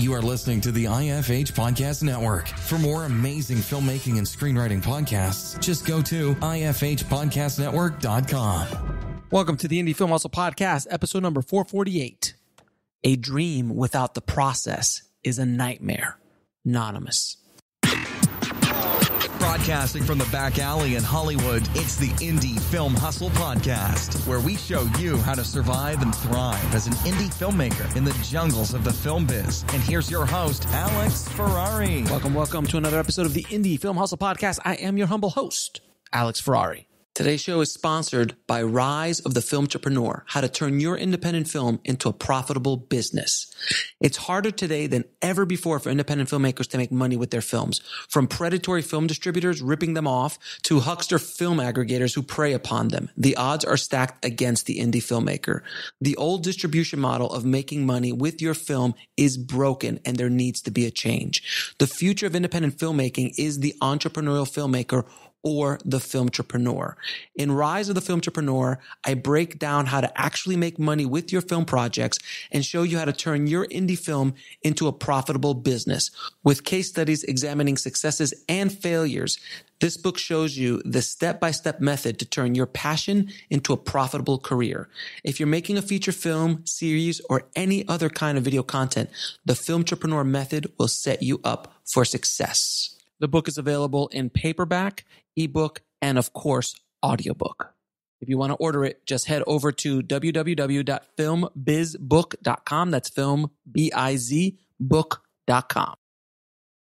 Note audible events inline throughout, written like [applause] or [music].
You are listening to the IFH Podcast Network. For more amazing filmmaking and screenwriting podcasts, just go to ifhpodcastnetwork.com. Welcome to the Indie Film Hustle Podcast, episode number 448. A dream without the process is a nightmare. Anonymous. Broadcasting from the back alley in Hollywood, it's the Indie Film Hustle Podcast, where we show you how to survive and thrive as an indie filmmaker in the jungles of the film biz. And here's your host, Alex Ferrari. Welcome, welcome to another episode of the Indie Film Hustle Podcast. I am your humble host, Alex Ferrari. Today's show is sponsored by Rise of the Filmtrepreneur, how to turn your independent film into a profitable business. It's harder today than ever before for independent filmmakers to make money with their films. From predatory film distributors ripping them off to huckster film aggregators who prey upon them, the odds are stacked against the indie filmmaker. The old distribution model of making money with your film is broken and there needs to be a change. The future of independent filmmaking is the entrepreneurial filmmaker or the filmtrepreneur. In Rise of the Filmtrepreneur, I break down how to actually make money with your film projects and show you how to turn your indie film into a profitable business. With case studies examining successes and failures, this book shows you the step-by-step method to turn your passion into a profitable career. If you're making a feature film, series, or any other kind of video content, the Filmtrepreneur method will set you up for success. The book is available in paperback, ebook, and of course, audiobook. If you want to order it, just head over to www.filmbizbook.com. That's film, B-I-Z, book.com.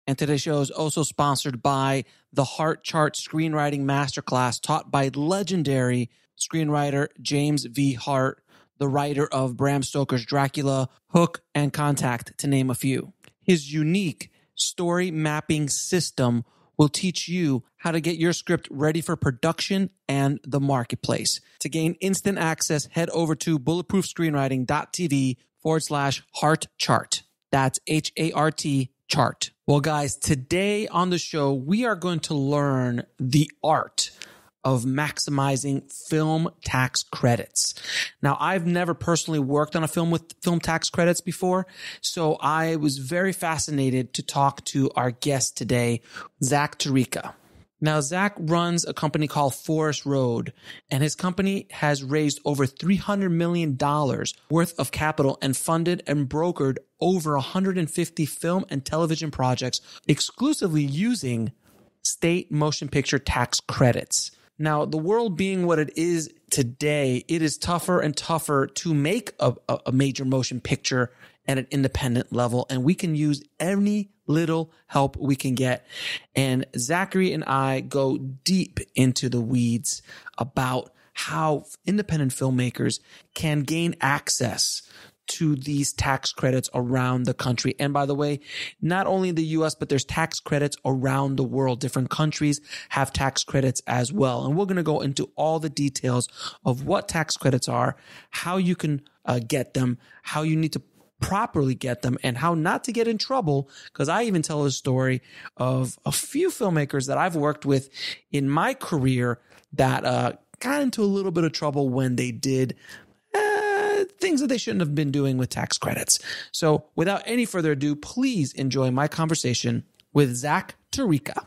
And today's show is also sponsored by the Hart Chart Screenwriting Masterclass taught by legendary screenwriter James V. Hart, the writer of Bram Stoker's Dracula, Hook, and Contact, to name a few. His unique story mapping system will teach you how to get your script ready for production and the marketplace. To gain instant access, head over to bulletproofscreenwriting.tv forward slash hart chart. That's H A R T chart. Well, guys, today on the show, we are going to learn the art of maximizing film tax credits. Now, I've never personally worked on a film with film tax credits before, so I was very fascinated to talk to our guest today, Zach Tarica. Now, Zach runs a company called Forest Road, and his company has raised over $300 million worth of capital and funded and brokered over 150 film and television projects exclusively using state motion picture tax credits. Now, the world being what it is today, it is tougher and tougher to make a, a, major motion picture at an independent level, and we can use any little help we can get. And Zachary and I go deep into the weeds about how independent filmmakers can gain access to these tax credits around the country. And by the way, not only in the US, but there's tax credits around the world. Different countries have tax credits as well. And we're going to go into all the details of what tax credits are, how you can uh, get them, how you need to properly get them and how not to get in trouble. Cause I even tell a story of a few filmmakers that I've worked with in my career that, uh, got into a little bit of trouble when they did things that they shouldn't have been doing with tax credits. So without any further ado, please enjoy my conversation with Zach Tarica.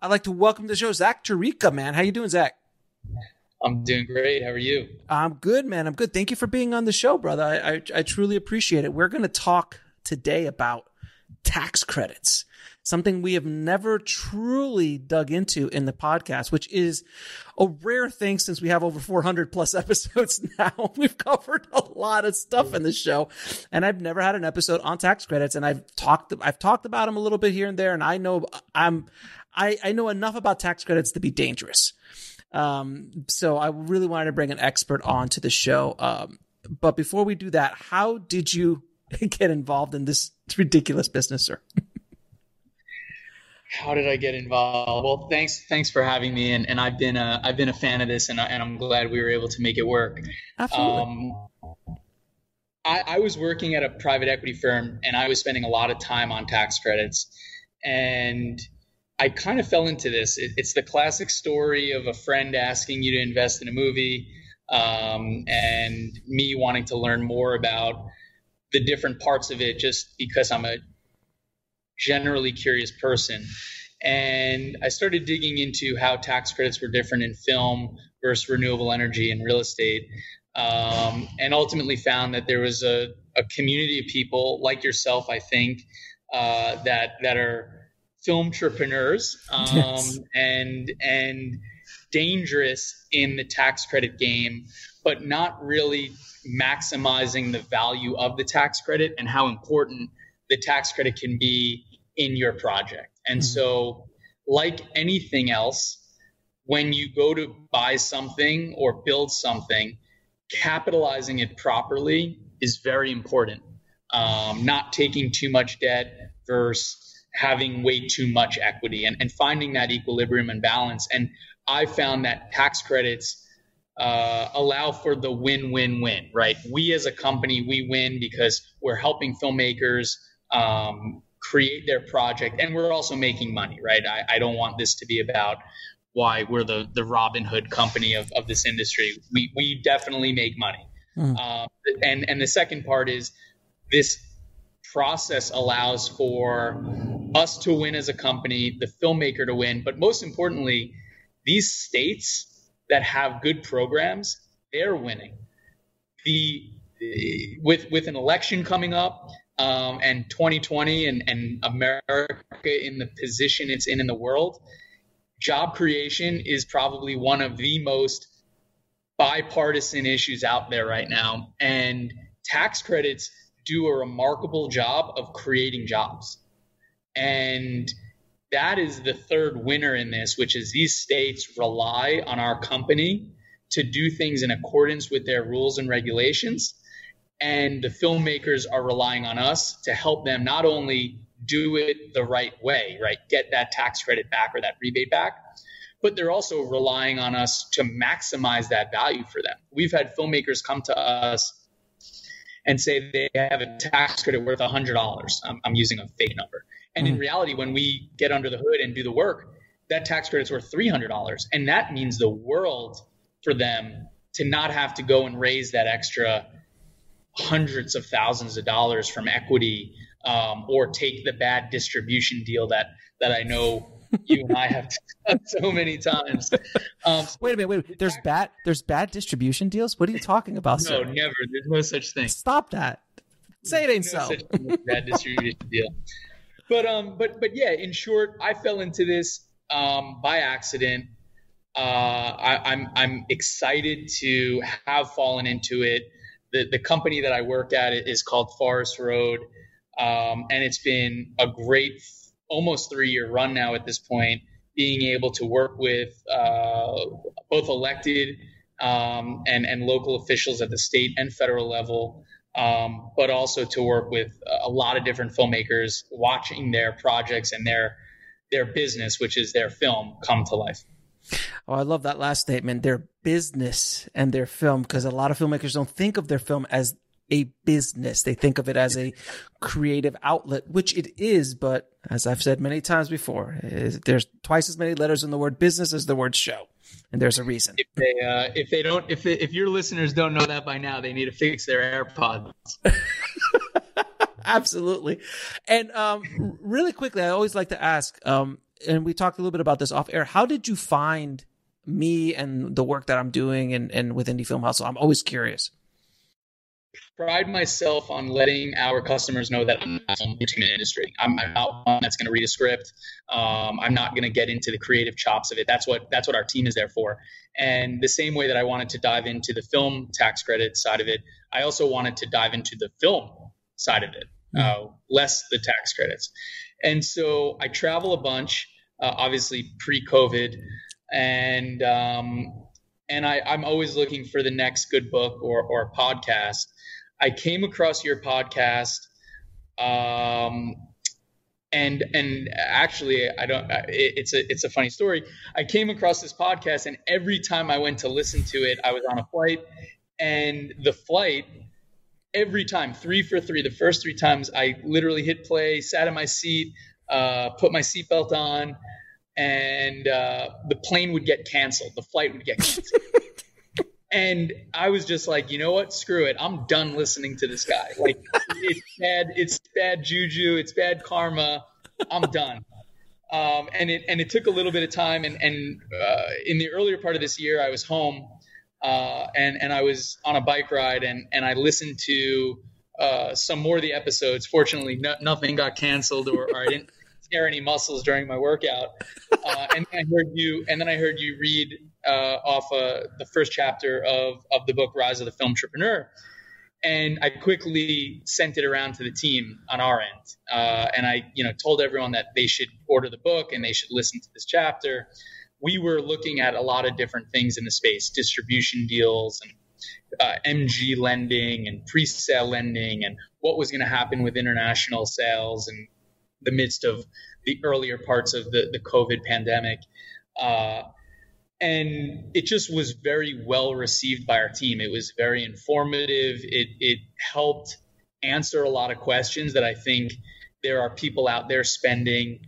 I'd like to welcome to the show Zach Tarica, man. How you doing, Zach? I'm doing great. How are you? I'm good, man. I'm good. Thank you for being on the show, brother. I, I, I truly appreciate it. We're going to talk today about tax credits something we have never truly dug into in the podcast, which is a rare thing since we have over 400 plus [laughs] episodes now. [laughs] We've covered a lot of stuff in the show and I've never had an episode on tax credits and I've talked, I've talked about them a little bit here and there. And I know I'm, I, I know enough about tax credits to be dangerous. Um, so I really wanted to bring an expert on to the show. Um, but before we do that, how did you [laughs] get involved in this ridiculous business, sir? How did I get involved? Well, thanks, thanks for having me, and, and I've been a I've been a fan of this, and, I, and I'm glad we were able to make it work. Absolutely. Um, I, I was working at a private equity firm, and I was spending a lot of time on tax credits, and I kind of fell into this. It, it's the classic story of a friend asking you to invest in a movie, um, and me wanting to learn more about the different parts of it just because I'm a generally curious person. And I started digging into how tax credits were different in film versus renewable energy and real estate. Um, and ultimately found that there was a, a, community of people like yourself, I think, uh, that that are film entrepreneurs [laughs] um, yes. and and dangerous in the tax credit game, but not really maximizing the value of the tax credit and how important the tax credit can be in your project. And mm-hmm. so, like anything else, when you go to buy something or build something, capitalizing it properly is very important. Um, not taking too much debt versus having way too much equity and, and finding that equilibrium and balance. And I found that tax credits uh, allow for the win-win-win, right? We as a company, we win because we're helping filmmakers um, create their project, and we're also making money, right? I, I, don't want this to be about why we're the the Robin Hood company of, of this industry. We we definitely make money, mm. um, and and the second part is this process allows for us to win as a company, the filmmaker to win, but most importantly, these states that have good programs, they're winning. The with with an election coming up um, and 2020 and, and America in the position it's in in the world, job creation is probably one of the most bipartisan issues out there right now. And tax credits do a remarkable job of creating jobs. And that is the third winner in this, which is these states rely on our company to do things in accordance with their rules and regulations. And the filmmakers are relying on us to help them not only do it the right way, right? Get that tax credit back or that rebate back, but they're also relying on us to maximize that value for them. We've had filmmakers come to us and say they have a tax credit worth $100. I'm, I'm using a fake number. And mm-hmm. in reality, when we get under the hood and do the work, that tax credit's worth $300. And that means the world for them to not have to go and raise that extra hundreds of thousands of dollars from equity um, or take the bad distribution deal that that I know you and I have done [laughs] so many times. Um, wait a minute, wait. A minute. There's bad. There's bad distribution deals. What are you talking about? No, sir? never. There's no such thing. Stop that. Say it ain't no so. bad distribution deal but um, but but yeah, in short, I fell into this um, by accident. Uh, I, I'm I'm excited to have fallen into it. The the company that I work at is called Forest Road, um, and it's been a great almost three year run now at this point. Being able to work with uh, both elected um, and and local officials at the state and federal level um, but also to work with a lot of different filmmakers, watching their projects and their their business, which is their film, come to life. Oh, I love that last statement. Their business and their film, because a lot of filmmakers don't think of their film as a business. They think of it as a creative outlet, which it is. But as I've said many times before, there's twice as many letters in the word business as the word show and there's a reason. If they uh, if they don't if they, if your listeners don't know that by now, they need to fix their AirPods. [laughs] Absolutely, and um, really quickly, I always like to ask, um, and we talked a little bit about this off air. How did you find me and the work that I'm doing and and with Indie Film Hustle? I'm always curious pride myself on letting our customers know that I'm not from the entertainment industry. I'm, I'm, not one that's going to read a script. Um, I'm not going to get into the creative chops of it. That's what that's what our team is there for. And the same way that I wanted to dive into the film tax credit side of it, I also wanted to dive into the film side of it, mm-hmm. uh, less the tax credits. And so I travel a bunch, uh, obviously pre-COVID, and um, and I, I'm always looking for the next good book or or podcast I came across your podcast, um, and and actually, I don't. It, it's a it's a funny story. I came across this podcast, and every time I went to listen to it, I was on a flight, and the flight. Every time, three for three. The first three times, I literally hit play, sat in my seat, uh, put my seatbelt on, and uh, the plane would get canceled. The flight would get canceled. [laughs] and I was just like, you know what? Screw it. I'm done listening to this guy. Like, it's bad. It's bad juju. It's bad karma. I'm done. Um, and it and it took a little bit of time. And and uh, in the earlier part of this year, I was home, uh, and and I was on a bike ride, and and I listened to uh, some more of the episodes. Fortunately, no, nothing got canceled, or, or I didn't scare any muscles during my workout. Uh, and I heard you, and then I heard you read uh, off uh, the first chapter of of the book Rise of the Filmtrepreneur. And I quickly sent it around to the team on our end, uh, and I, you know, told everyone that they should order the book and they should listen to this chapter. We were looking at a lot of different things in the space, distribution deals and uh, MG lending and pre-sale lending, and what was going to happen with international sales in the midst of the earlier parts of the, the COVID pandemic. Uh, and it just was very well received by our team. It was very informative. It it helped answer a lot of questions that I think there are people out there spending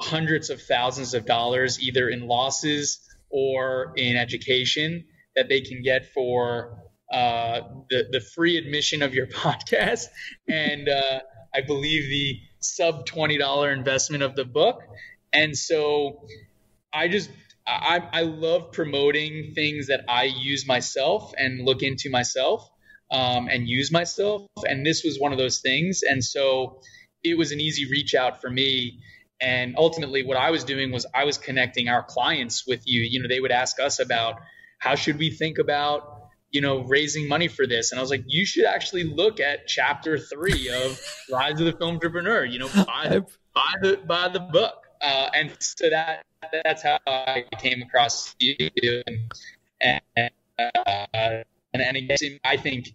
hundreds of thousands of dollars either in losses or in education that they can get for uh, the the free admission of your [laughs] podcast and uh, I believe the sub twenty dollar investment of the book. And so I just I, I love promoting things that I use myself and look into myself um, and use myself. And this was one of those things. And so it was an easy reach out for me. And ultimately, what I was doing was I was connecting our clients with you. You know, they would ask us about how should we think about you know, raising money for this. And I was like, you should actually look at chapter three of [laughs] Rise of the Filmtrepreneur. You know, buy, buy the buy the book. Uh, and so that that's how I came across you. And and, uh, and, and I think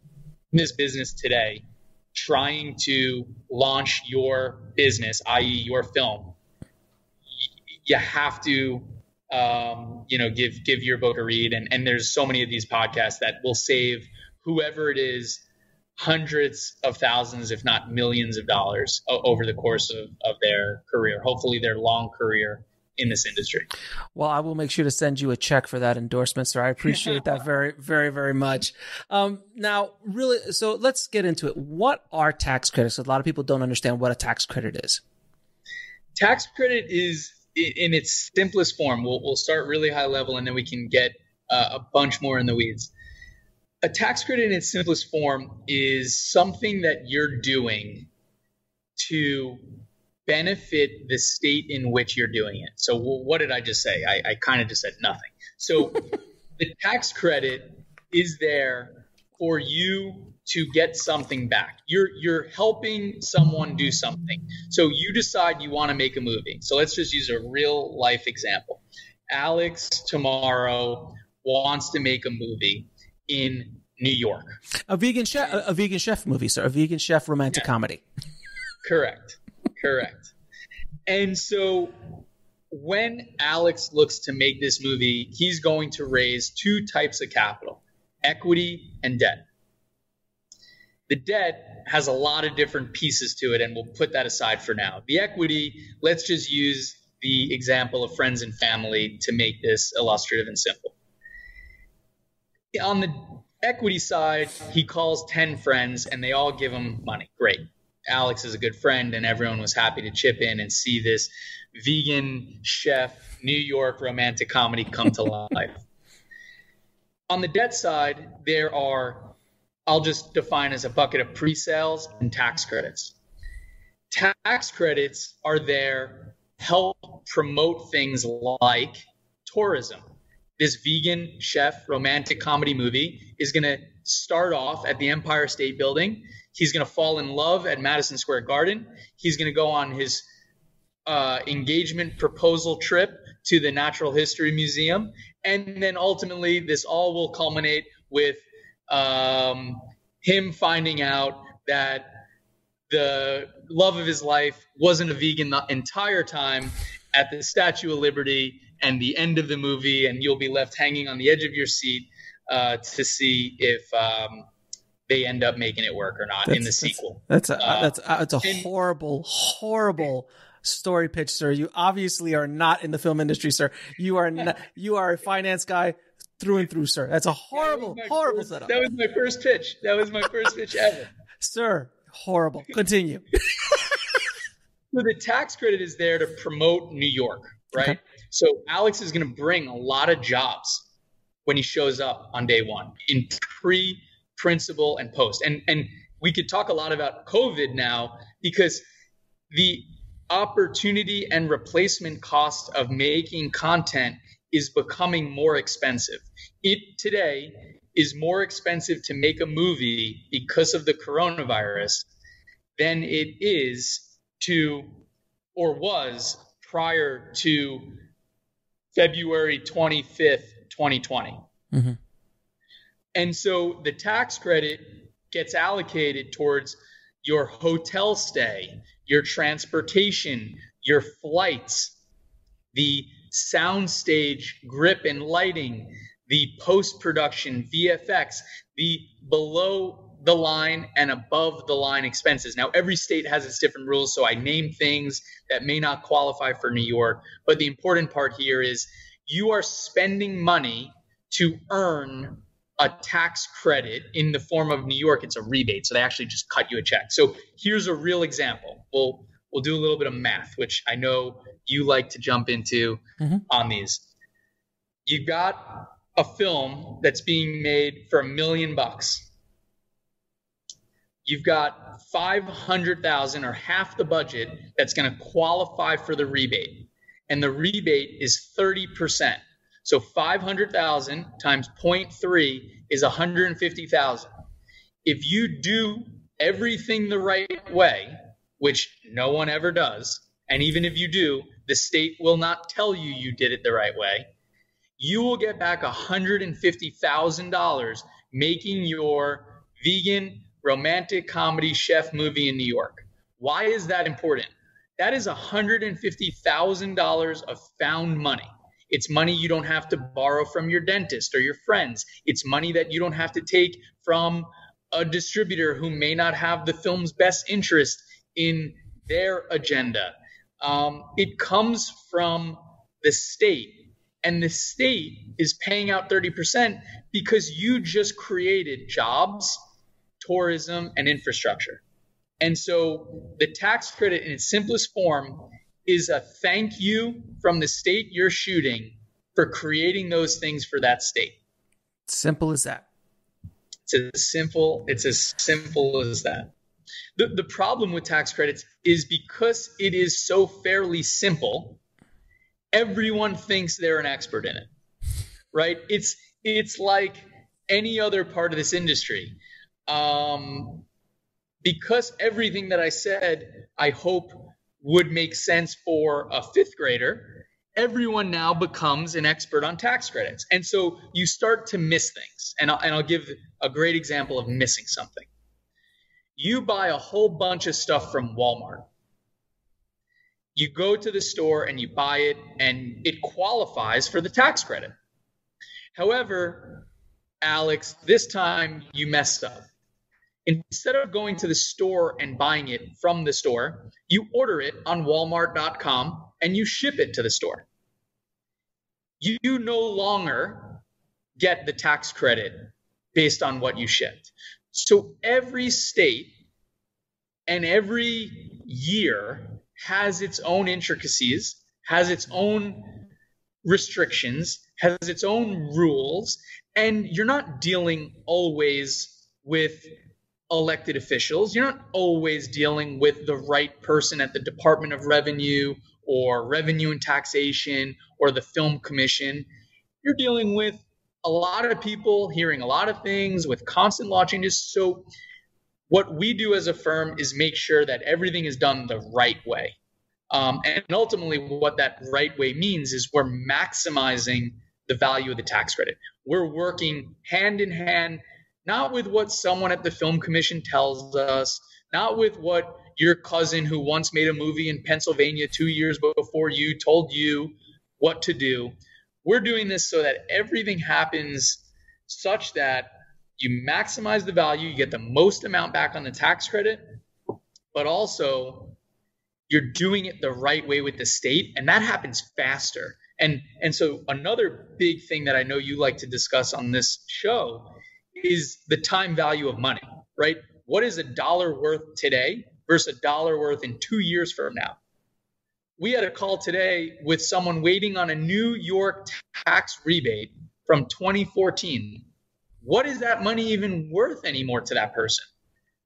in this business today, trying to launch your business, i.e., your film, you have to um, you know give give your book a read. And and there's so many of these podcasts that will save whoever it is hundreds of thousands, if not millions of dollars over the course of, of their career, hopefully their long career in this industry. Well, I will make sure to send you a check for that endorsement, sir. I appreciate that [laughs] very, very, very much. Um, now, really, so let's get into it. What are tax credits? A lot of people don't understand what a tax credit is. Tax credit is in its simplest form. We'll, we'll start really high level and then we can get uh, a bunch more in the weeds. A tax credit in its simplest form is something that you're doing to benefit the state in which you're doing it. So, what did I just say? I, I kind of just said nothing. So, [laughs] the tax credit is there for you to get something back. You're you're helping someone do something. So you decide you want to make a movie. So let's just use a real life example. Alex tomorrow wants to make a movie in New York. A vegan chef a, a vegan chef movie, sir. A vegan chef romantic yeah. comedy. Correct. Correct. And so when Alex looks to make this movie, he's going to raise two types of capital equity and debt. The debt has a lot of different pieces to it, and we'll put that aside for now. The equity, let's just use the example of friends and family to make this illustrative and simple. On the equity side, he calls 10 friends and they all give him money. Great. Alex is a good friend, and everyone was happy to chip in and see this vegan chef New York romantic comedy come to [laughs] life. On the debt side, there are, I'll just define as a bucket of pre sales and tax credits. Tax credits are there help promote things like tourism. This vegan chef romantic comedy movie is going to start off at the Empire State Building He's going to fall in love at Madison Square Garden. He's going to go on his uh, engagement proposal trip to the Natural History Museum. And then ultimately, this all will culminate with um, him finding out that the love of his life wasn't a vegan the entire time at the Statue of Liberty and the end of the movie, and you'll be left hanging on the edge of your seat uh, to see if um, they end up making it work or not that's, in the sequel. That's a, uh, that's a, that's a and, horrible, horrible story pitch, sir. You obviously are not in the film industry, sir. You are not, you are a finance guy through and through, sir. That's a horrible, That horrible first- setup. That was my first pitch. That was my first pitch ever. [laughs] Sir, horrible. Continue. [laughs] So the tax credit is there to promote New York, right? Okay. So Alex is going to bring a lot of jobs when he shows up on day one in pre, principal, and post. And and we could talk a lot about COVID now because the opportunity and replacement cost of making content is becoming more expensive. It today is more expensive to make a movie because of the coronavirus than it is to or was prior to February 25th, 2020. Mhm. And so the tax credit gets allocated towards your hotel stay, your transportation, your flights, the soundstage grip and lighting, the post production, VFX, the below the line and above the line expenses. Now, every state has its different rules, so I name things that may not qualify for New York. But the important part here is you are spending money to earn a tax credit in the form of New York. It's a rebate, so they actually just cut you a check. So here's a real example. We'll we'll do a little bit of math, which I know you like to jump into Mhm. on these. You've got a film that's being made for a million bucks. You've got 500,000 or half the budget that's going to qualify for the rebate. And the rebate is 30%. So 500,000 times 0.3 is 150,000. If you do everything the right way, which no one ever does, and even if you do, the state will not tell you you did it the right way, you will get back $150,000 making your vegan romantic comedy chef movie in New York. Why is that important? That is $150,000 of found money. It's money you don't have to borrow from your dentist or your friends. It's money that you don't have to take from a distributor who may not have the film's best interest in their agenda. Um, it comes from the state, and the state is paying out 30% because you just created jobs, tourism, and infrastructure. And so the tax credit in its simplest form is a thank you from the state you're shooting for creating those things for that state. Simple as that. It's as simple. It's as simple as that. The, the problem with tax credits is because it is so fairly simple, everyone thinks they're an expert in it. Right? It's it's like any other part of this industry. Um, because everything that I said, I hope would make sense for a fifth grader, everyone now becomes an expert on tax credits. And so you start to miss things. And I'll, and I'll give a great example of missing something. You buy a whole bunch of stuff from Walmart. You go to the store and you buy it, and it qualifies for the tax credit. However, Alex, this time you messed up. Instead of going to the store and buying it from the store, you order it on walmart.com and you ship it to the store. You no longer get the tax credit based on what you shipped. So every state and every year has its own intricacies, has its own restrictions, has its own rules, and you're not dealing always with elected officials. You're not always dealing with the right person at the Department of Revenue or Revenue and Taxation or the Film Commission. You're dealing with a lot of people hearing a lot of things with constant law changes. So, what we do as a firm is make sure that everything is done the right way. Um, and ultimately, what that right way means is we're maximizing the value of the tax credit. We're working hand in hand not with what someone at the film commission tells us, not with what your cousin who once made a movie in Pennsylvania two years before you told you what to do. We're doing this so that everything happens such that you maximize the value, you get the most amount back on the tax credit, but also you're doing it the right way with the state, and that happens faster. And and so another big thing that I know you like to discuss on this show is the time value of money, right? What is a dollar worth today versus a dollar worth in 2 years from now? We had a call today with someone waiting on a New York tax rebate from 2014. What is that money even worth anymore to that person?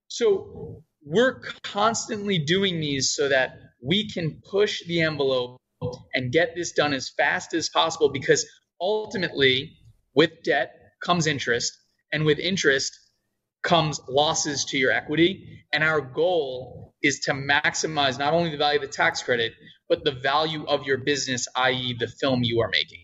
So we're constantly doing these so that we can push the envelope and get this done as fast as possible because ultimately, with debt comes interest, and with interest comes losses to your equity. And our goal is to maximize not only the value of the tax credit, but the value of your business, i.e., the film you are making.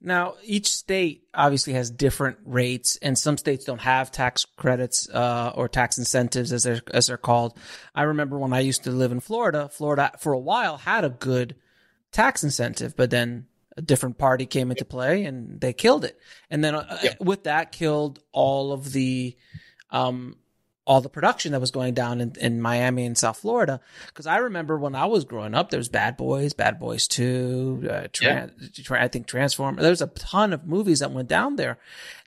Now, each state obviously has different rates, and some states don't have tax credits uh, or tax incentives, as they're as they're called. I remember when I used to live in Florida. Florida, for a while, had a good tax incentive, but then a different party came into play and they killed it. And then uh, with that, killed all of the um, all the production that was going down in, in Miami and South Florida. Because I remember when I was growing up, there was Bad Boys, Bad Boys Two, uh, yeah. I think Transform. There's a ton of movies that went down there,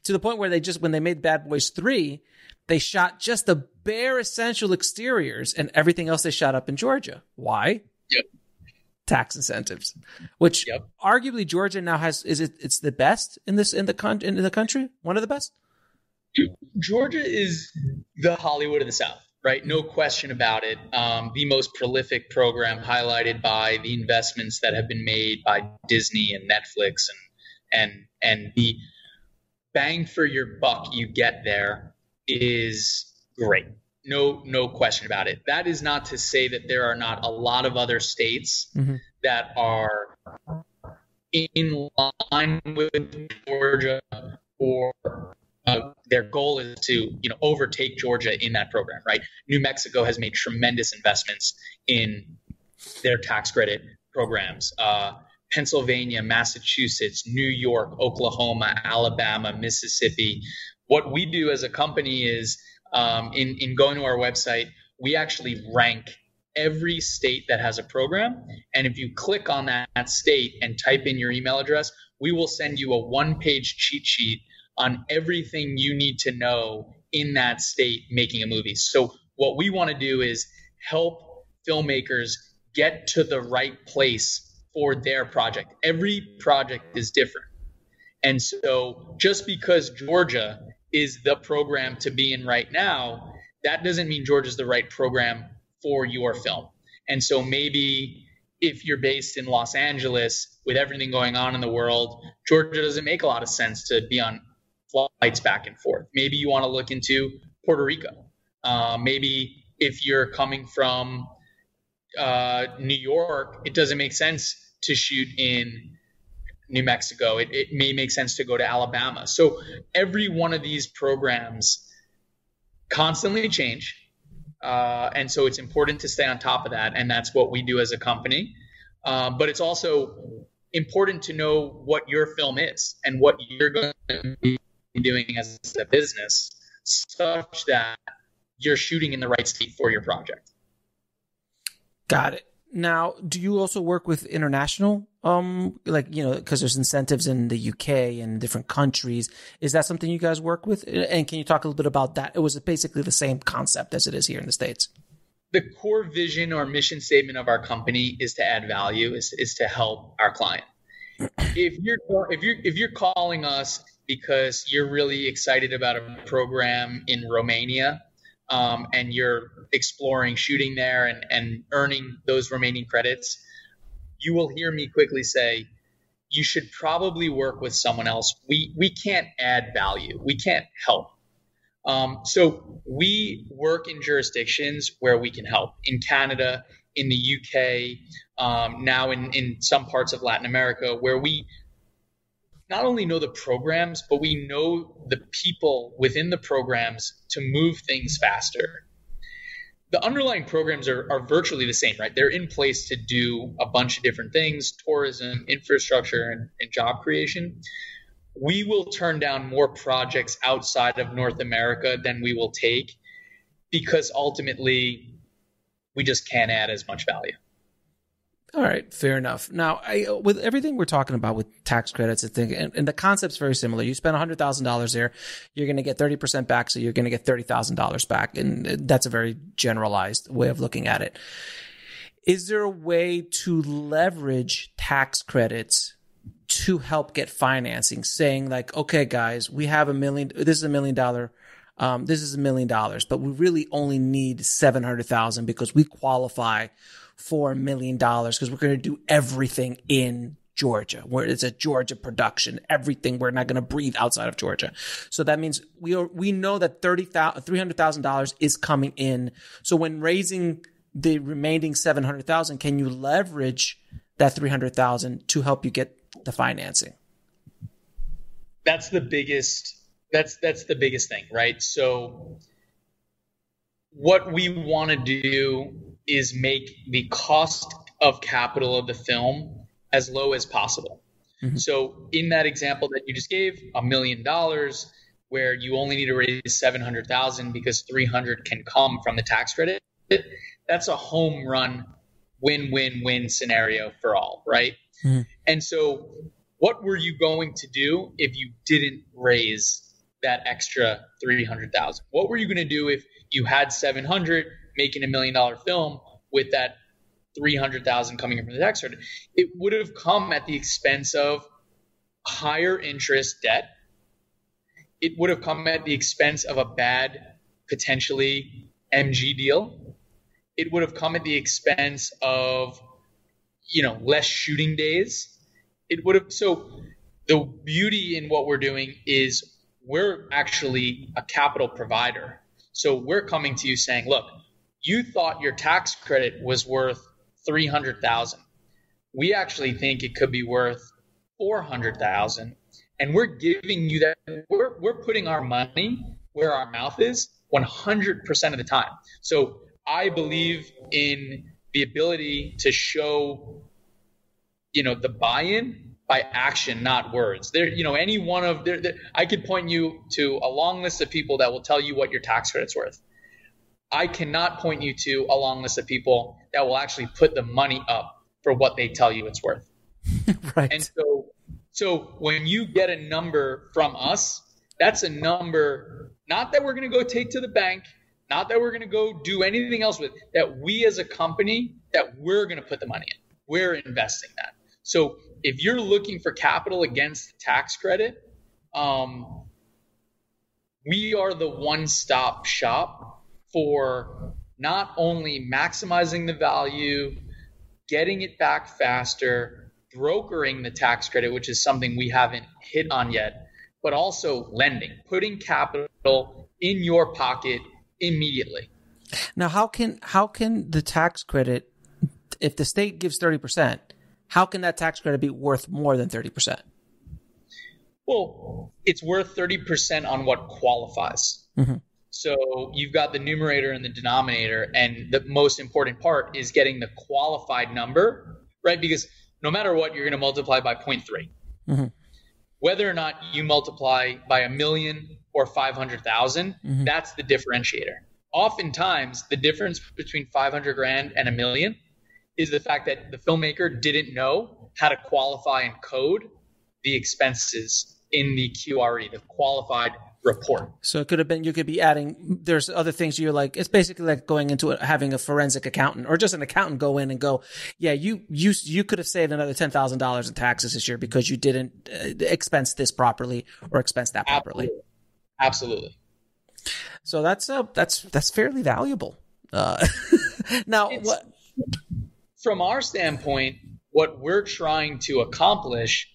to the point where they just when they made Bad Boys Three, they shot just the bare essential exteriors and everything else they shot up in Georgia. Why? Yep. Tax incentives, which yep. arguably Georgia now has is it it's the best in this in the con- in the country, one of the best. Georgia is the Hollywood of the South, right? No question about it. Um, the most prolific program, highlighted by the investments that have been made by Disney and Netflix, and and and the bang for your buck you get there is great. No, no question about it. That is not to say that there are not a lot of other states mm-hmm. that are in line with Georgia or uh, their goal is to you know overtake Georgia in that program, right? New Mexico has made tremendous investments in their tax credit programs. Uh, Pennsylvania, Massachusetts, New York, Oklahoma, Alabama, Mississippi. What we do as a company is um, in in going to our website, we actually rank every state that has a program, and if you click on that, state and type in your email address, we will send you a one-page cheat sheet on everything you need to know in that state making a movie. So what we want to do is help filmmakers get to the right place for their project. Every project is different. And so just because Georgia is the program to be in right now, that doesn't mean Georgia's the right program for your film. And so maybe if you're based in Los Angeles with everything going on in the world, Georgia doesn't make a lot of sense to be on flights back and forth. Maybe you want to look into Puerto Rico. Uh, maybe if you're coming from uh, New York, it doesn't make sense to shoot in New Mexico. It, it may make sense to go to Alabama. So every one of these programs constantly change. Uh, and so it's important to stay on top of that. And that's what we do as a company. Uh, but it's also important to know what your film is and what you're going to be doing as a business such that you're shooting in the right state for your project. Got it. Now, do you also work with international, um, like you know, because there's incentives in the UK and different countries? Is that something you guys work with? And can you talk a little bit about that? It was basically the same concept as it is here in the states. The core vision or mission statement of our company is to add value, is, is to help our client. If you're if you're if you're calling us because you're really excited about a program in Romania um, and you're exploring shooting there and, and earning those remaining credits, you will hear me quickly say, you should probably work with someone else. We, we can't add value, we can't help. Um, so we work in jurisdictions where we can help. In Canada, in the UK, um, now in, in some parts of Latin America, where we not only know the programs, but we know the people within the programs to move things faster. The underlying programs are, are virtually the same, right? They're in place to do a bunch of different things tourism, infrastructure, and, and job creation. We will turn down more projects outside of North America than we will take because ultimately we just can't add as much value. All right, fair enough. Now, I, with everything we're talking about with tax credits and thing, and, and the concept's very similar. You spend hundred thousand dollars there, you're going to get thirty percent back, so you're going to get thirty thousand dollars back, and that's a very generalized way of looking at it. Is there a way to leverage tax credits to help get financing? Saying like, okay, guys, we have a million. This is a million dollar um, this is a million dollars, but we really only need 700,000 because we qualify for a million dollars because we're going to do everything in Georgia, where it's a Georgia production, everything. We're not going to breathe outside of Georgia. So that means we are, we know that $300,000 is coming in. So when raising the remaining 700,000, can you leverage that 300,000 to help you get the financing? That's the biggest that's that's the biggest thing, right? So what we want to do is make the cost of capital of the film as low as possible. Mm-hmm. So in that example that you just gave, a million dollars where you only need to raise 700,000 because 300 can come from the tax credit, that's a home run win-win-win scenario for all, right? mm-hmm. And so what were you going to do if you didn't raise that extra 300,000? What were you going to do if you had 700 making a million dollar film with that 300,000 coming in from the tax credit? It would have come at the expense of higher interest debt. It would have come at the expense of a bad potentially MG deal. It would have come at the expense of you know less shooting days. It would have so the beauty in what we're doing is we're actually a capital provider. So we're coming to you saying, look, you thought your tax credit was worth 300,000. We actually think it could be worth 400,000 and we're giving you that we're we're putting our money where our mouth is 100% of the time. So I believe in the ability to show you know the buy-in by action, not words. There, you know, any one of there, I could point you to a long list of people that will tell you what your tax credit's worth. I cannot point you to a long list of people that will actually put the money up for what they tell you it's worth. [laughs] right. And so, so when you get a number from us, that's a number not that we're going to go take to the bank, not that we're going to go do anything else with, that we as a company that we're going to put the money in. We're investing that. So if you're looking for capital against the tax credit, um, we are the one stop shop for not only maximizing the value, getting it back faster, brokering the tax credit, which is something we haven't hit on yet, but also lending, putting capital in your pocket immediately. Now, how can how can the tax credit, if the state gives thirty percent, how can that tax credit be worth more than 30%? Well, it's worth 30% on what qualifies. Mm-hmm. So you've got the numerator and the denominator, and the most important part is getting the qualified number, right? Because no matter what, you're going to multiply by 0.3. Mm-hmm. Whether or not you multiply by a million or 500,000, mm-hmm. that's the differentiator. Oftentimes, the difference between 500 grand and a million is the fact that the filmmaker didn't know how to qualify and code the expenses in the QRE, the qualified report. So it could have been you could be adding. There's other things you're like. It's basically like going into having a forensic accountant or just an accountant go in and go, yeah, you you you could have saved another ten thousand dollars in taxes this year because you didn't uh, expense this properly or expense that properly. Absolutely. Absolutely. So that's uh that's that's fairly valuable. Uh, [laughs] now what from our standpoint, what we're trying to accomplish,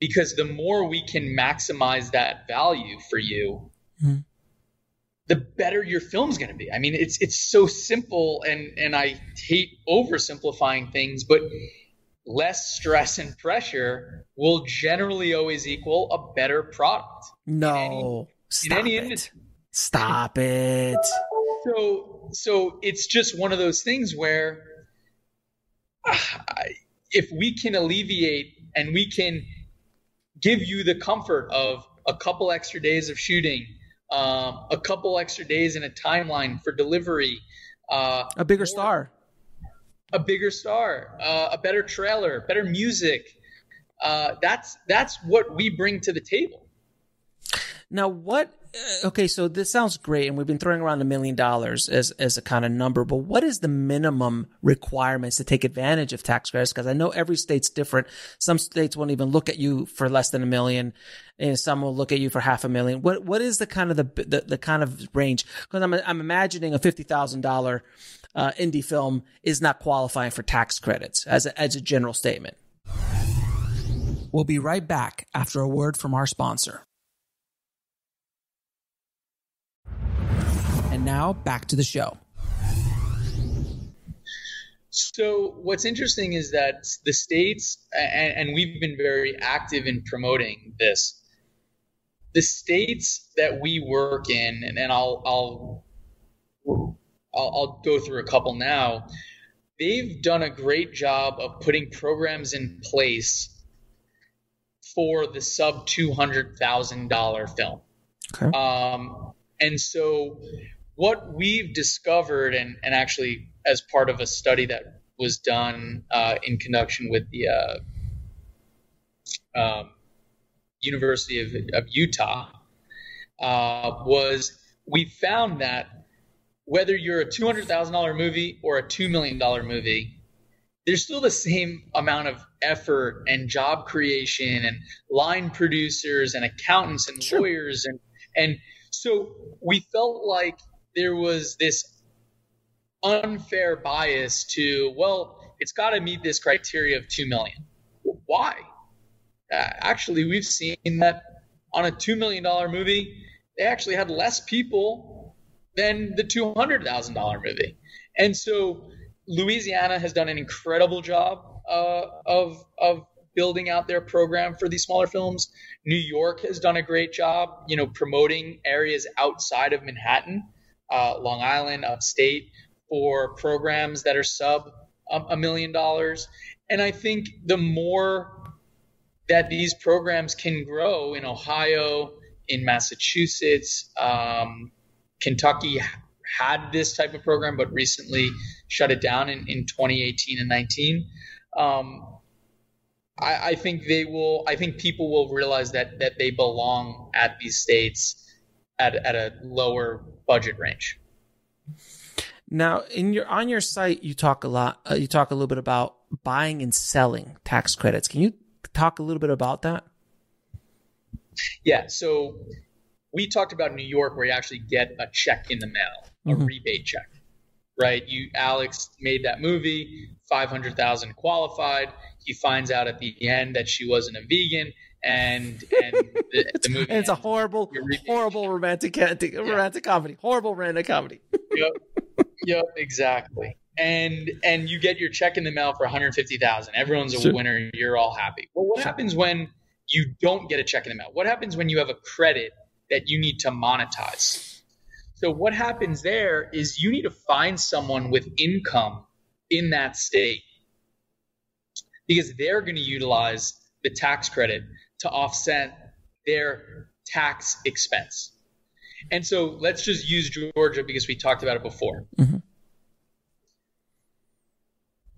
because the more we can maximize that value for you, mm-hmm. the better your film's going to be. I mean, it's it's so simple, and and I hate oversimplifying things, but less stress and pressure will generally always equal a better product. No, in any, stop in any it. Stop it. So so it's just one of those things where if we can alleviate and we can give you the comfort of a couple extra days of shooting, um, a couple extra days in a timeline for delivery, uh, a bigger star, a bigger star, uh, a better trailer, better music. Uh, that's that's what we bring to the table. Now, what? Uh, okay, so this sounds great, and we've been throwing around a million dollars as as a kind of number. But what is the minimum requirements to take advantage of tax credits? Because I know every state's different. Some states won't even look at you for less than a million, and some will look at you for half a million. What what is the kind of the the, the kind of range? Because I'm I'm imagining a fifty thousand dollar uh, indie film is not qualifying for tax credits as a, as a general statement. We'll be right back after a word from our sponsor. And now back to the show. So, what's interesting is that the states, and, and, we've been very active in promoting this, the states that we work in, and, and I'll, I'll, I'll, I'll go through a couple now, they've done a great job of putting programs in place for the sub $200,000 film. Okay. Um, and so what we've discovered, and, and actually as part of a study that was done uh, in conjunction with the uh, um, University of, of Utah, uh, was we found that whether you're a $200,000 movie or a $2 million movie, there's still the same amount of effort and job creation and line producers and accountants and sure. lawyers and and so we felt like there was this unfair bias to well it's got to meet this criteria of 2 million. Why? Uh, actually we've seen that on a $2 million movie they actually had less people than the $200000 movie. And so louisiana has done an incredible job uh, of of building out their program for these smaller films. New york has done a great job you know promoting areas outside of manhattan uh, Long Island, upstate, for programs that are sub a million dollars. And I think the more that these programs can grow in Ohio, in Massachusetts, um, Kentucky had this type of program, but recently shut it down in, in 2018 and 19. Um, I, I, think they will. I think people will realize that that they belong at these states at at a lower budget range. Now, in your on your site, you talk a lot. Uh, you talk a little bit about buying and selling tax credits. Can you talk a little bit about that? Yeah. So we talked about New York, where you actually get a check in the mail, a mm-hmm. rebate check, right? You Alex made that movie, five hundred thousand qualified. He finds out at the end that she wasn't a vegan, and and [laughs] the, the movie. it's a horrible, horrible romantic uh, romantic, yeah. romantic comedy. Horrible romantic comedy. [laughs] yep. Yep. Exactly. And and you get your check in the mail for 150,000. Everyone's a sure. winner. You're all happy. Well, what happens when you don't get a check in the mail? What happens when you have a credit that you need to monetize? So what happens there is you need to find someone with income in that state because they're going to utilize the tax credit to offset their tax expense. And so let's just use Georgia because we talked about it before. Mm-hmm.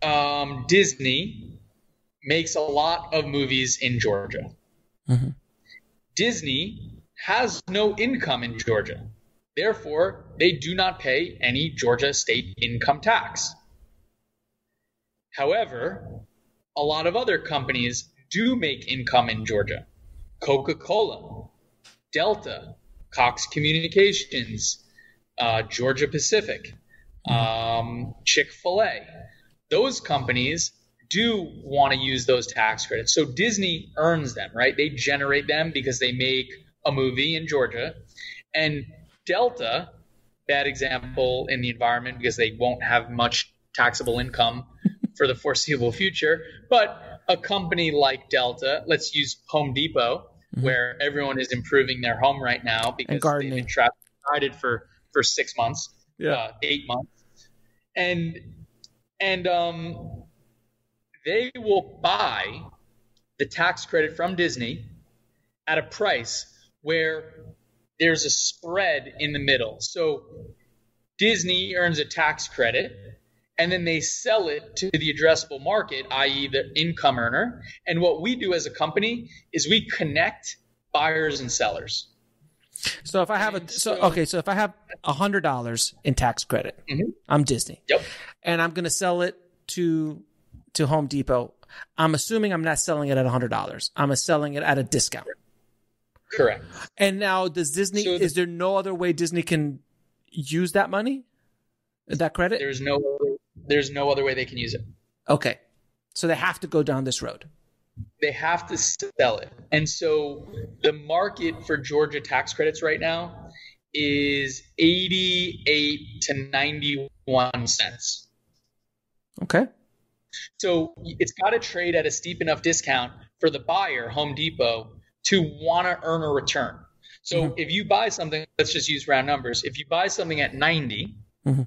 Um, Disney makes a lot of movies in Georgia. Mm-hmm. Disney has no income in Georgia. Therefore, they do not pay any Georgia state income tax. However, a lot of other companies do make income in Georgia. Coca Cola, Delta, Cox Communications, uh, Georgia Pacific, um, Chick fil A. Those companies do want to use those tax credits. So Disney earns them, right? They generate them because they make a movie in Georgia. And Delta, bad example in the environment because they won't have much taxable income for the foreseeable future. But a company like Delta, let's use Home Depot, mm-hmm. where everyone is improving their home right now because they've been trapped for for six months, yeah, uh, eight months, and and um, they will buy the tax credit from Disney at a price where there's a spread in the middle. So Disney earns a tax credit and then they sell it to the addressable market, i.e., the income earner. And what we do as a company is we connect buyers and sellers. So if I have a so okay, so if I have a hundred dollars in tax credit, mm-hmm. I'm Disney. Yep. And I'm going to sell it to to Home Depot. I'm assuming I'm not selling it at a hundred dollars. I'm selling it at a discount. Correct. And now, does Disney? So the, is there no other way Disney can use that money, that credit? There's no. There's no other way they can use it. Okay, so they have to go down this road. They have to sell it, and so the market for Georgia tax credits right now is eighty-eight to ninety-one cents. Okay. So it's got to trade at a steep enough discount for the buyer, Home Depot, to want to earn a return. So mm-hmm. if you buy something, let's just use round numbers. If you buy something at 90, mm-hmm.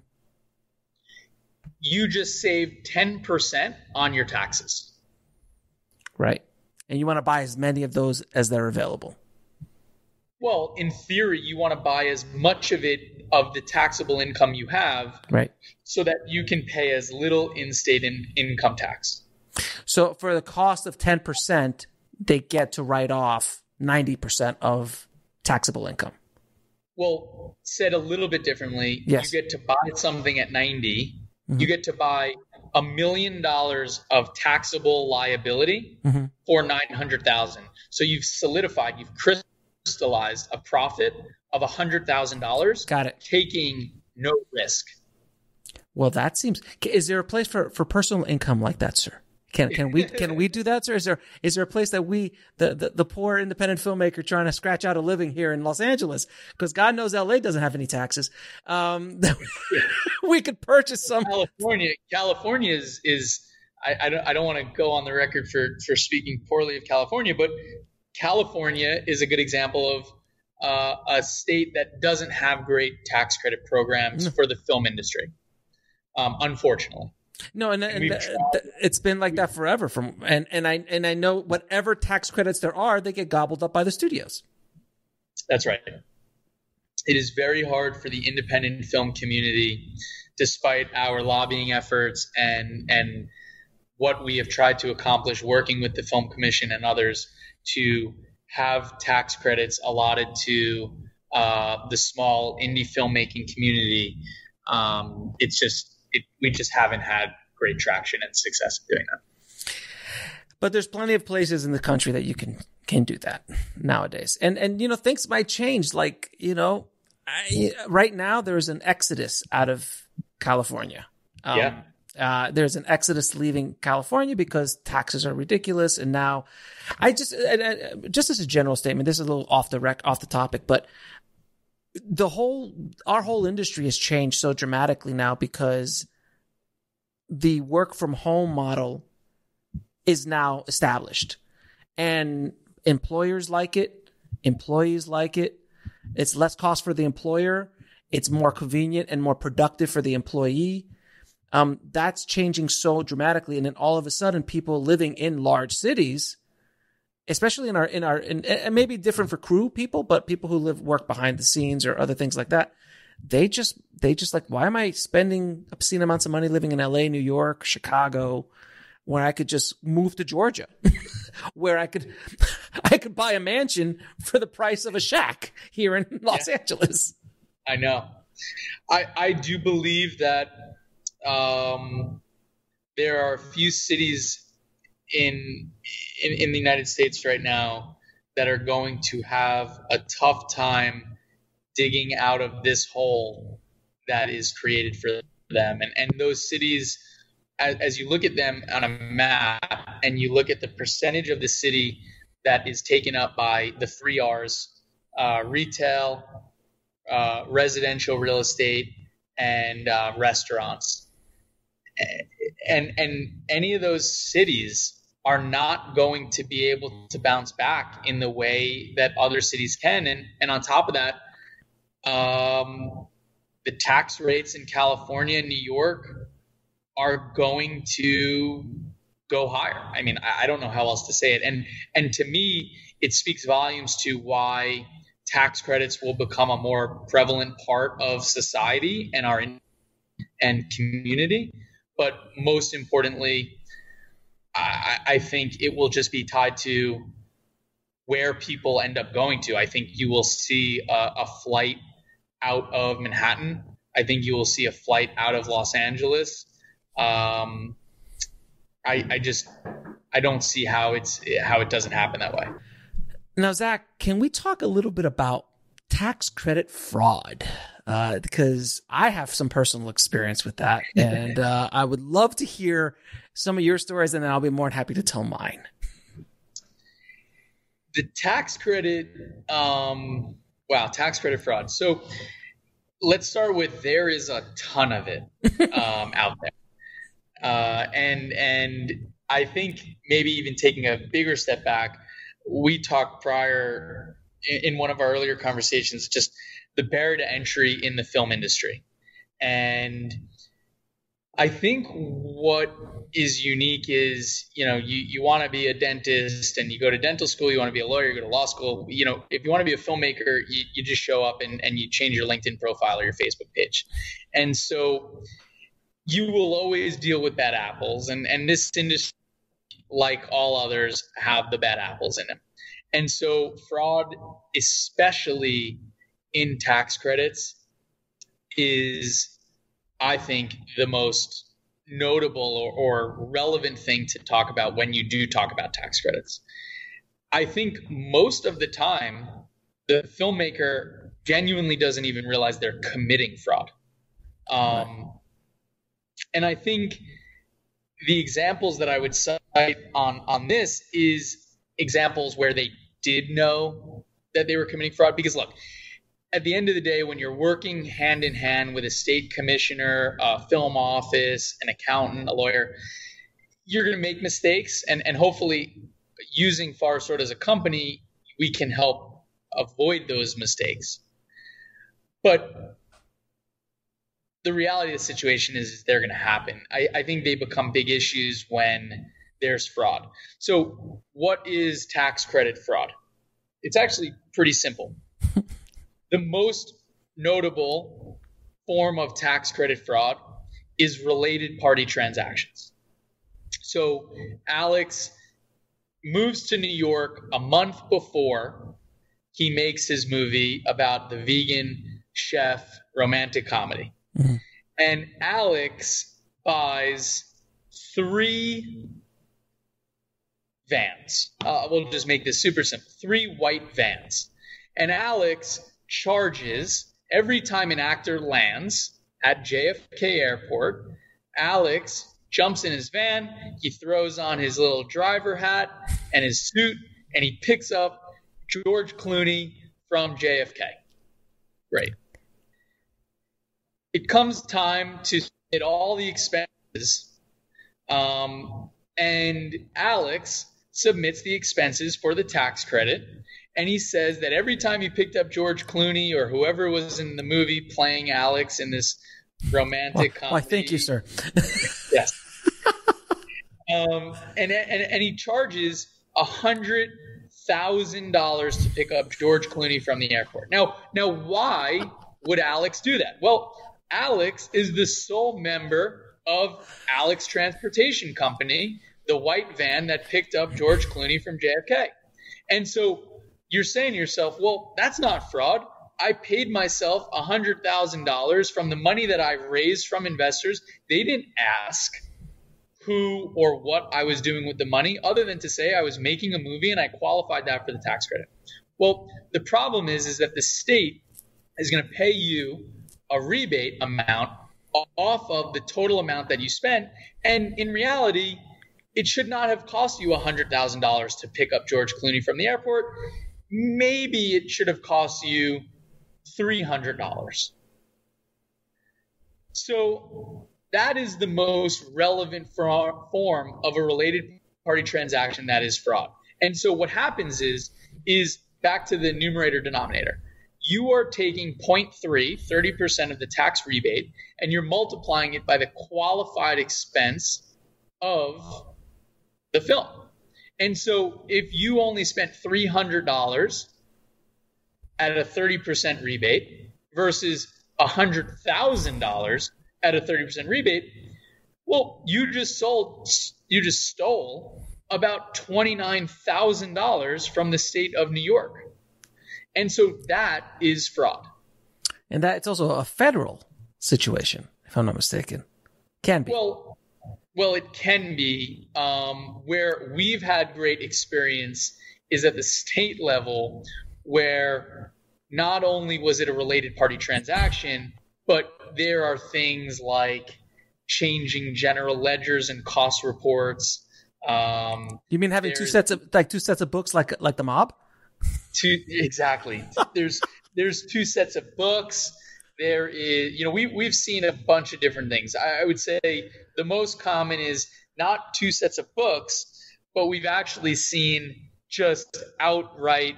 You just save 10% on your taxes. Right. And you want to buy as many of those as they're available. Well, in theory, you want to buy as much of it of the taxable income you have, right? So that you can pay as little in-state in, income tax. So for the cost of ten percent, they get to write off 90% of taxable income. Well, said a little bit differently, yes. you get to buy something at 90, mm-hmm. you get to buy a million dollars of taxable liability mm-hmm. for 900,000. So you've solidified, you've crystallized a profit of $100,000. Got it. Taking no risk. Well, that seems. Is there a place for, for personal income like that, sir? Can can we can we do that, sir? Is there is there a place that we the, the, the poor independent filmmaker trying to scratch out a living here in Los Angeles because God knows LA doesn't have any taxes. Um, [laughs] we could purchase some. California, California is is I, I don't I don't want to go on the record for for speaking poorly of California, but California is a good example of uh, a state that doesn't have great tax credit programs mm. for the film industry. Um, unfortunately. No, and, and, and th- it's been like that forever. From and and I and I know whatever tax credits there are, they get gobbled up by the studios. That's right. It is very hard for the independent film community, despite our lobbying efforts and and what we have tried to accomplish working with the Film Commission and others to have tax credits allotted to uh, the small indie filmmaking community. Um, it's just it, we just haven't had great traction and success doing that. But there's plenty of places in the country that you can can do that nowadays, and and you know things might change. Like you know, I, right now there's an exodus out of California. Um, yeah. Uh, there's an exodus leaving California because taxes are ridiculous, and now, I just just as a general statement, this is a little off the rec, off the topic, but the whole our whole industry has changed so dramatically now because the work from home model is now established. And employers like it employees like it. It's less cost for the employer. It's more convenient and more productive for the employee. Um, that's changing so dramatically. And then all of a sudden people living in large cities especially in our in our in, and maybe different for crew people, but people who live work behind the scenes or other things like that. They just they just like why am I spending obscene amounts of money living in L.A., New York, Chicago, when I could just move to Georgia, [laughs] where I could [laughs] I could buy a mansion for the price of a shack here in Los yeah. Angeles. I know. I I do believe that um, there are a few cities in, in in the United States right now that are going to have a tough time digging out of this hole that is created for them. And and those cities, as, as you look at them on a map and you look at the percentage of the city that is taken up by the three R's: uh, retail, uh, residential real estate, and uh, restaurants. And and any of those cities are not going to be able to bounce back in the way that other cities can. And, and on top of that, um, the tax rates in California and New York are going to go higher. I mean, I, I don't know how else to say it. And and to me, it speaks volumes to why tax credits will become a more prevalent part of society and our and community but most importantly, I, I think it will just be tied to where people end up going to. I think you will see a, a flight out of Manhattan. I think you will see a flight out of Los Angeles. Um, I, I just I don't see how it's how it doesn't happen that way. Now, Zach, can we talk a little bit about tax credit fraud? Uh, because I have some personal experience with that, [laughs] and uh, I would love to hear some of your stories, and then I'll be more than happy to tell mine. The tax credit, um, wow, tax credit fraud. So let's start with there is a ton of it [laughs] um, out there. Uh, and and I think maybe even taking a bigger step back, we talked prior in, in one of our earlier conversations just the barrier to entry in the film industry, and I think what is unique is you know you, you want to be a dentist and you go to dental school you want to be a lawyer you go to law school. You know if you want to be a filmmaker you, you just show up and, and you change your linkedin profile or your facebook page and so you will always deal with bad apples and and this industry like all others have the bad apples in them and so fraud especially in tax credits is i think the most notable or, or relevant thing to talk about when you do talk about tax credits i think most of the time the filmmaker genuinely doesn't even realize they're committing fraud um, and I think the examples that I would cite on on this is examples where they did know that they were committing fraud. Because look, at the end of the day, when you're working hand in hand with a state commissioner, a film office, an accountant, a lawyer, you're going to make mistakes, and and hopefully, using Forest Road as a company, we can help avoid those mistakes. But the reality of the situation is, they're going to happen. I, I think they become big issues when there's fraud. So, what is tax credit fraud? It's actually pretty simple. [laughs] the most notable form of tax credit fraud is related party transactions. So, Alex moves to New York a month before he makes his movie about the vegan chef romantic comedy. Mm-hmm. And Alex buys three vans. Uh, we'll just make this super simple three white vans. And Alex charges every time an actor lands at JFK Airport. Alex jumps in his van, he throws on his little driver hat and his suit, and he picks up George Clooney from JFK. Great it comes time to submit all the expenses, um, and Alex submits the expenses for the tax credit. And he says that every time he picked up George Clooney or whoever was in the movie playing Alex in this romantic well, comedy. Why, thank you, sir. [laughs] yes. Um, and, and, and he charges a hundred thousand dollars to pick up George Clooney from the airport. Now, now, why would Alex do that? Well, Alex is the sole member of Alex Transportation Company, the white van that picked up George Clooney from JFK. And so you're saying to yourself, well, that's not fraud. I paid myself $100,000 from the money that I raised from investors. They didn't ask who or what I was doing with the money, other than to say I was making a movie and I qualified that for the tax credit. Well, the problem is, is that the state is going to pay you a rebate amount off of the total amount that you spent. And in reality, it should not have cost you $100,000 to pick up George Clooney from the airport. Maybe it should have cost you $300. So that is the most relevant form of a related party transaction that is fraud. And so what happens is is back to the numerator denominator you are taking 0.3, 30% of the tax rebate, and you're multiplying it by the qualified expense of the film. And so if you only spent $300 at a 30% rebate versus $100,000 at a 30% rebate, Well, you just sold, you just stole about $29,000 from the state of New York. And so that is fraud. And that it's also a federal situation, if I'm not mistaken. Can be. Well, well, it can be. Um, where we've had great experience is at the state level, where not only was it a related party transaction, but there are things like changing general ledgers and cost reports. Um, you mean having two sets of like two sets of books, like like the mob? Two exactly. there's there's two sets of books. There is, you know, we we've seen a bunch of different things. I, I would say the most common is not two sets of books, but we've actually seen just outright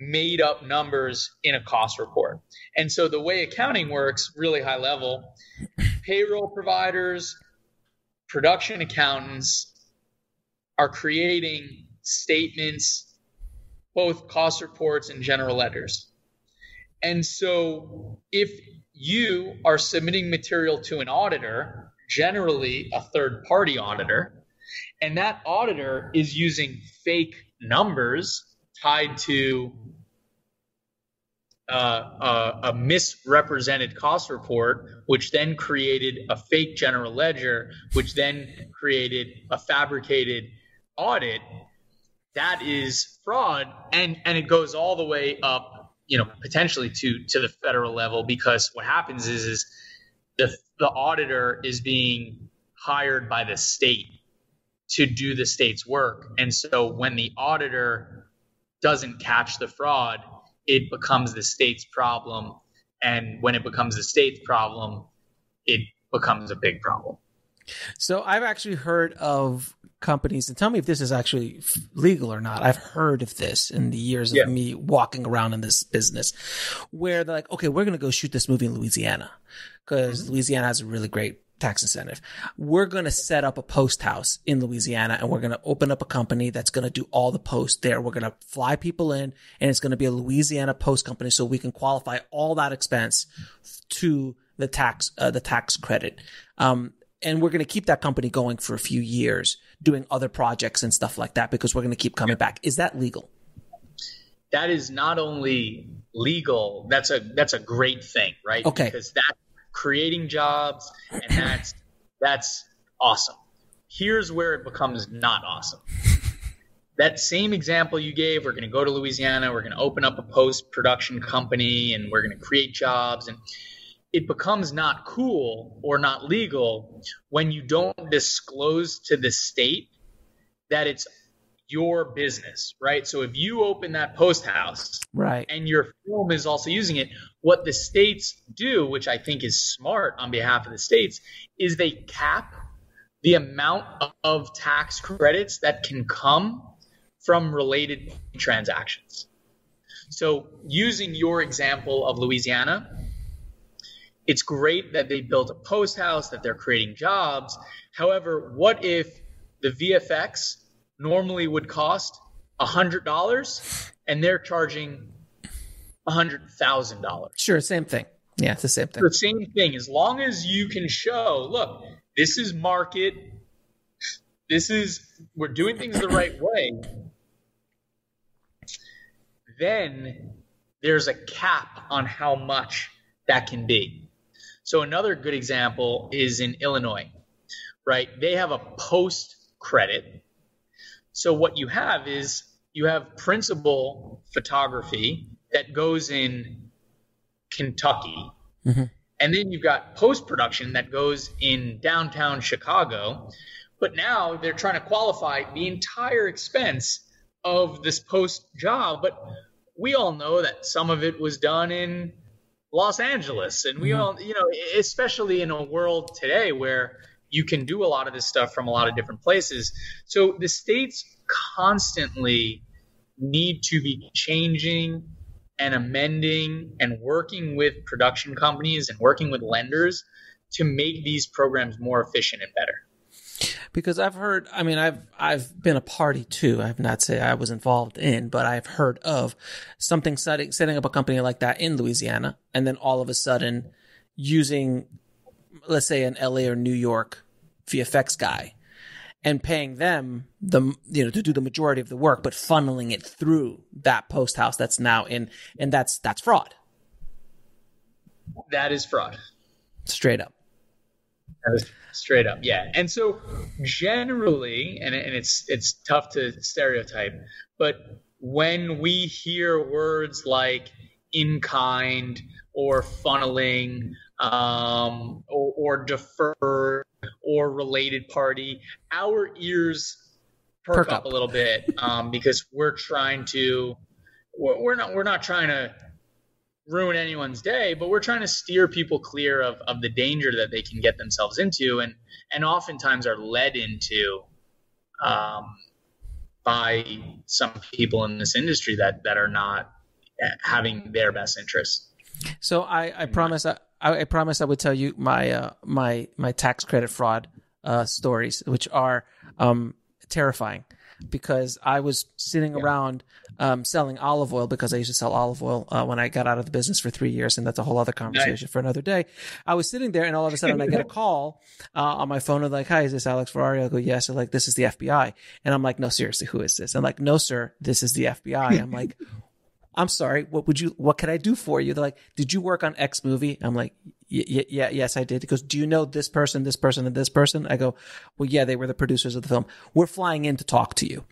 made up numbers in a cost report. And so the way accounting works, really high level, payroll providers, production accountants are creating statements, both cost reports and general ledgers. And so if you are submitting material to an auditor, generally a third party auditor, and that auditor is using fake numbers tied to uh, a, a, misrepresented cost report, which then created a fake general ledger, which then created a fabricated audit. That is fraud, and and it goes all the way up, you know, potentially to to the federal level because what happens is is the the auditor is being hired by the state to do the state's work, and so when the auditor doesn't catch the fraud, it becomes the state's problem. And when it becomes the state's problem, it becomes a big problem. So I've actually heard of companies, and tell me if this is actually legal or not. I've heard of this in the years of yeah. me walking around in this business, where they're like, okay, we're going to go shoot this movie in Louisiana because mm-hmm. Louisiana has a really great tax incentive. We're going to set up a post house in Louisiana and we're going to open up a company that's going to do all the posts there. We're going to fly people in and it's going to be a Louisiana post company so we can qualify all that expense to the tax, uh, the tax credit. Um, and we're going to keep that company going for a few years doing other projects and stuff like that because we're going to keep coming back. Is that legal? That is not only legal, that's a that's a great thing, right? Okay. Because that's creating jobs, and that's that's awesome. Here's where it becomes not awesome. [laughs] That same example you gave, we're going to go to Louisiana, we're going to open up a post production company, and we're going to create jobs, and it becomes not cool or not legal when you don't disclose to the state that it's your business, right? So if you open that post house, right, and your film is also using it, what the states do, which I think is smart on behalf of the states, is they cap the amount of tax credits that can come from related transactions. So using your example of Louisiana, it's great that they built a post house, that they're creating jobs. However, what if the VFX normally would cost $100 and they're charging $100,000. Sure, same thing. Yeah, it's the same thing. The same thing. As long as you can show, look, this is market, this is, we're doing things the right way, then there's a cap on how much that can be. So another good example is in Illinois, right? They have a post credit so what you have is you have principal photography that goes in Kentucky. Mm-hmm. And then you've got post production that goes in downtown Chicago. But now they're trying to qualify the entire expense of this post job. But we all know that some of it was done in Los Angeles. And we mm-hmm. all, you know, especially in a world today where you can do a lot of this stuff from a lot of different places. So the states constantly need to be changing and amending and working with production companies and working with lenders to make these programs more efficient and better because I've heard, I mean, I've, I've been a party too. I've not say I was involved in, but I've heard of something setting, setting up a company like that in Louisiana. And then all of a sudden using let's say an LA or New York VFX guy and paying them the you know to do the majority of the work, but funneling it through that post house that's now in, and that's that's fraud. That is fraud. Straight up. Straight up, yeah. And so generally, and, and it's it's tough to stereotype, but when we hear words like in kind or funneling um, or, or deferred or related party, our ears perk, perk up. up. a little bit um, because we're trying to we're not we're not trying to ruin anyone's day, but we're trying to steer people clear of, of the danger that they can get themselves into and and oftentimes are led into um, by some people in this industry that that are not having their best interests. So I, I promise I, I promise I would tell you my uh, my my tax credit fraud uh, stories, which are um, terrifying because I was sitting yeah. around um, selling olive oil because I used to sell olive oil uh, when I got out of the business for three years, and that's a whole other conversation nice. for another day. I was sitting there, and all of a sudden, I get a [laughs] call uh, on my phone, and like, "Hi, is this Alex Ferrari?" I go, "Yes." They're like, "This is the FBI," and I'm like, "No, seriously, who is this?" I'm like, "No, sir, this is the FBI." I'm [laughs] like. I'm sorry. What would you? What could I do for you? They're like, "Did you work on X movie?" I'm like, yeah, yeah, yes, I did. He goes, do you know this person, this person, and this person? I go, well, yeah, they were the producers of the film. We're flying in to talk to you.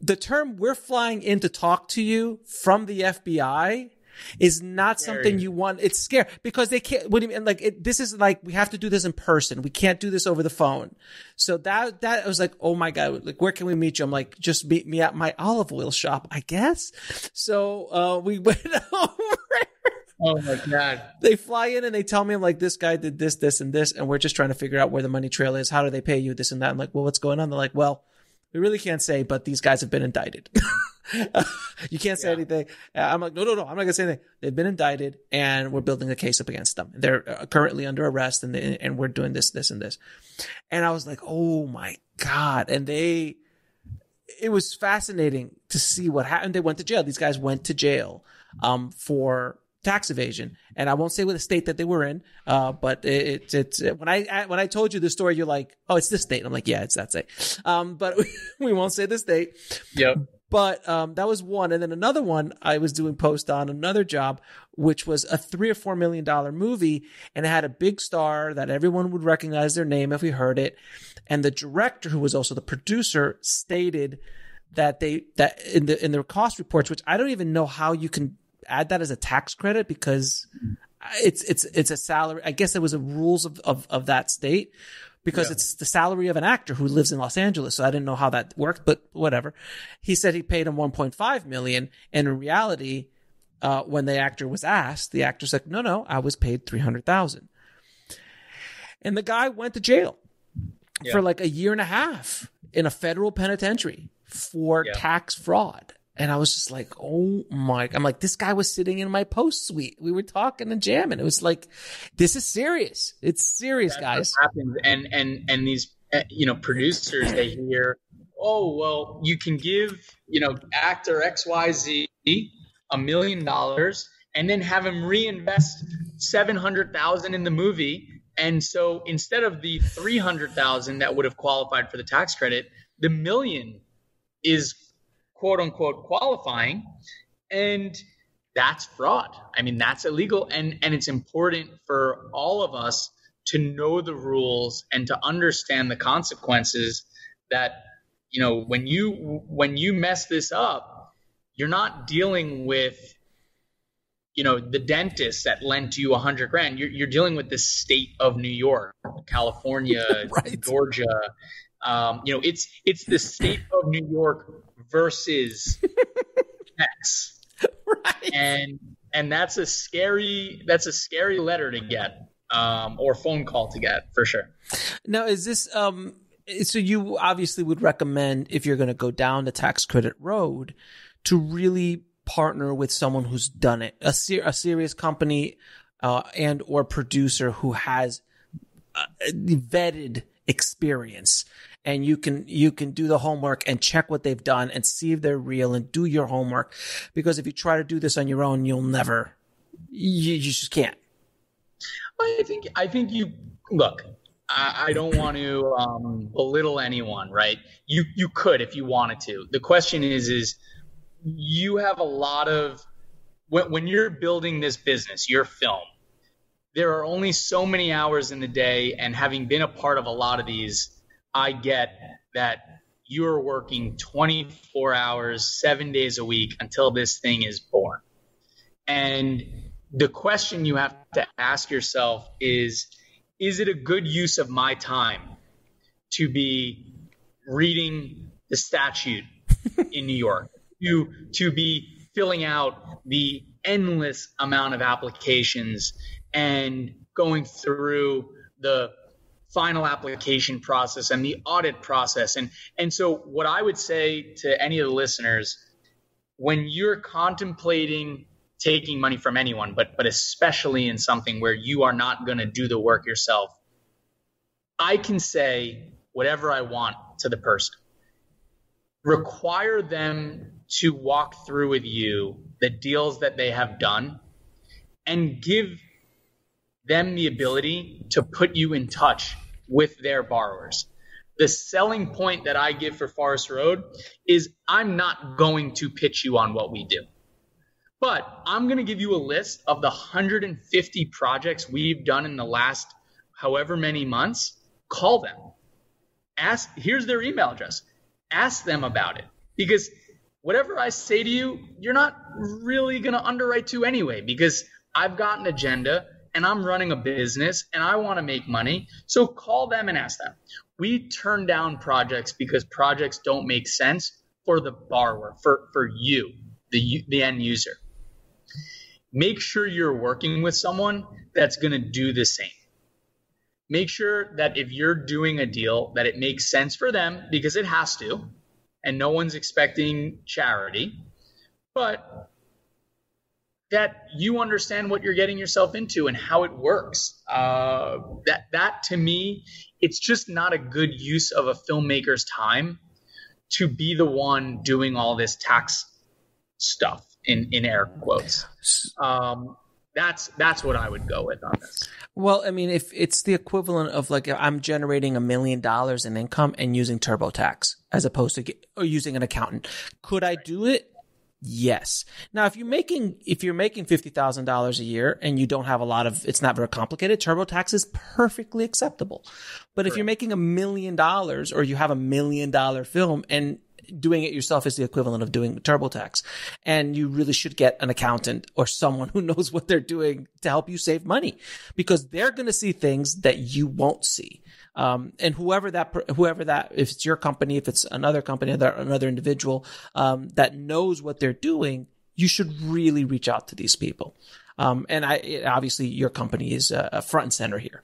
The term "we're flying in to talk to you" from the FBI is not scary. something you want. It's scary because they can't. What do you mean? Like it, this is like we have to do this in person. We can't do this over the phone. So that that was like, oh my god, like where can we meet you? I'm like, just meet me at my olive oil shop, I guess. So uh, we [laughs] went over. Oh my god! They fly in and they tell me, I'm like, this guy did this, this, and this, and we're just trying to figure out where the money trail is. How do they pay you? This and that. I'm like, well, what's going on? They're like, well, we really can't say, but these guys have been indicted. [laughs] you can't say yeah. anything. I'm like, no, no, no, I'm not gonna say anything. They've been indicted, and we're building a case up against them. They're uh, currently under arrest, and they, and we're doing this, this, and this. And I was like, oh my god! And they, it was fascinating to see what happened. They went to jail. These guys went to jail um, for tax evasion. And I won't say what the state that they were in, uh, but it's it's it, when I when I told you the story, you're like, oh, it's this state. I'm like, yeah, it's that state. Um, but [laughs] we won't say the state. Yep. But um, that was one, and then another one I was doing post on another job, which was a three or four million dollar movie, and it had a big star that everyone would recognize their name if we heard it, and the director, who was also the producer, stated that they that in the in their cost reports, which I don't even know how you can add that as a tax credit because it's it's it's a salary. I guess it was the rules of, of, of that state because yeah. it's the salary of an actor who lives in Los Angeles. So I didn't know how that worked, but whatever. He said he paid him 1.5 million, and in reality, uh, when the actor was asked, the actor said, "No, no, I was paid 300,000." And the guy went to jail yeah. for like a year and a half in a federal penitentiary for yeah. tax fraud. And I was just like, oh my, I'm like, this guy was sitting in my post suite. We were talking and jamming. It was like, this is serious. It's serious, That's guys. And, and, and these, eh, you know, producers, they hear, oh, well, you can give, you know, actor XYZ a million dollars and then have him reinvest 700,000 in the movie. And so instead of the 300,000 that would have qualified for the tax credit, the million is quote unquote qualifying and that's fraud. I mean that's illegal and and it's important for all of us to know the rules and to understand the consequences that you know when you when you mess this up you're not dealing with you know the dentist that lent you a hundred grand. You're, you're dealing with the state of new york california [laughs] right. georgia. Um, you know it's it's the state of new york versus [laughs] X. Right. And and that's a scary that's a scary letter to get um, or phone call to get for sure. Now, is this um so you obviously would recommend if you're going to go down the tax credit road to really partner with someone who's done it, a ser- a serious company uh, and or producer who has uh, vetted experience and you can you can do the homework and check what they've done and see if they're real and do your homework because if you try to do this on your own you'll never you, you just can't i think i think you look I, I don't want to um, belittle anyone, right? You you could if you wanted to. The question is is you have a lot of when, when you're building this business, your film. There are only so many hours in the day, and having been a part of a lot of these, I get that you're working 24 hours, seven days a week until this thing is born. And the question you have to ask yourself is is it a good use of my time to be reading the statute [laughs] in New York, to, to be filling out the endless amount of applications and going through the final application process and the audit process and and so what i would say to any of the listeners when you're contemplating taking money from anyone, but but especially in something where you are not going to do the work yourself. I can say whatever I want to the person. Require them to walk through with you the deals that they have done and give them the ability to put you in touch with their borrowers. The selling point that I give for Forest Road is I'm not going to pitch you on what we do. But I'm going to give you a list of the 150 projects we've done in the last however many months. Call them. Ask, here's their email address. Ask them about it. Because whatever I say to you, you're not really going to underwrite to anyway, because I've got an agenda and I'm running a business and I want to make money. So call them and ask them. We turn down projects because projects don't make sense for the borrower, for, for you, the, the end user make sure you're working with someone that's going to do the same. Make sure that if you're doing a deal that it makes sense for them because it has to and no one's expecting charity, but that you understand what you're getting yourself into and how it works. Uh, that that to me, it's just not a good use of a filmmaker's time to be the one doing all this tax stuff in in air quotes. Um, that's that's what I would go with on this. Well, I mean, if it's the equivalent of like I'm generating a million dollars in income and using TurboTax as opposed to get, using an accountant, could I do it? Yes. Now, if you're making if you're making fifty thousand dollars a year and you don't have a lot of, it's not very complicated. TurboTax is perfectly acceptable. But if you're making a million dollars or you have a million dollar film and doing it yourself is the equivalent of doing TurboTax. And you really should get an accountant or someone who [laughs] knows what they're doing to help you save money because they're going to see things that you won't see. Um, and whoever that, whoever that, if it's your company, if it's another company, another individual, um, that knows what they're doing, you should really reach out to these people. Um, and I, obviously your company is uh, front and center here.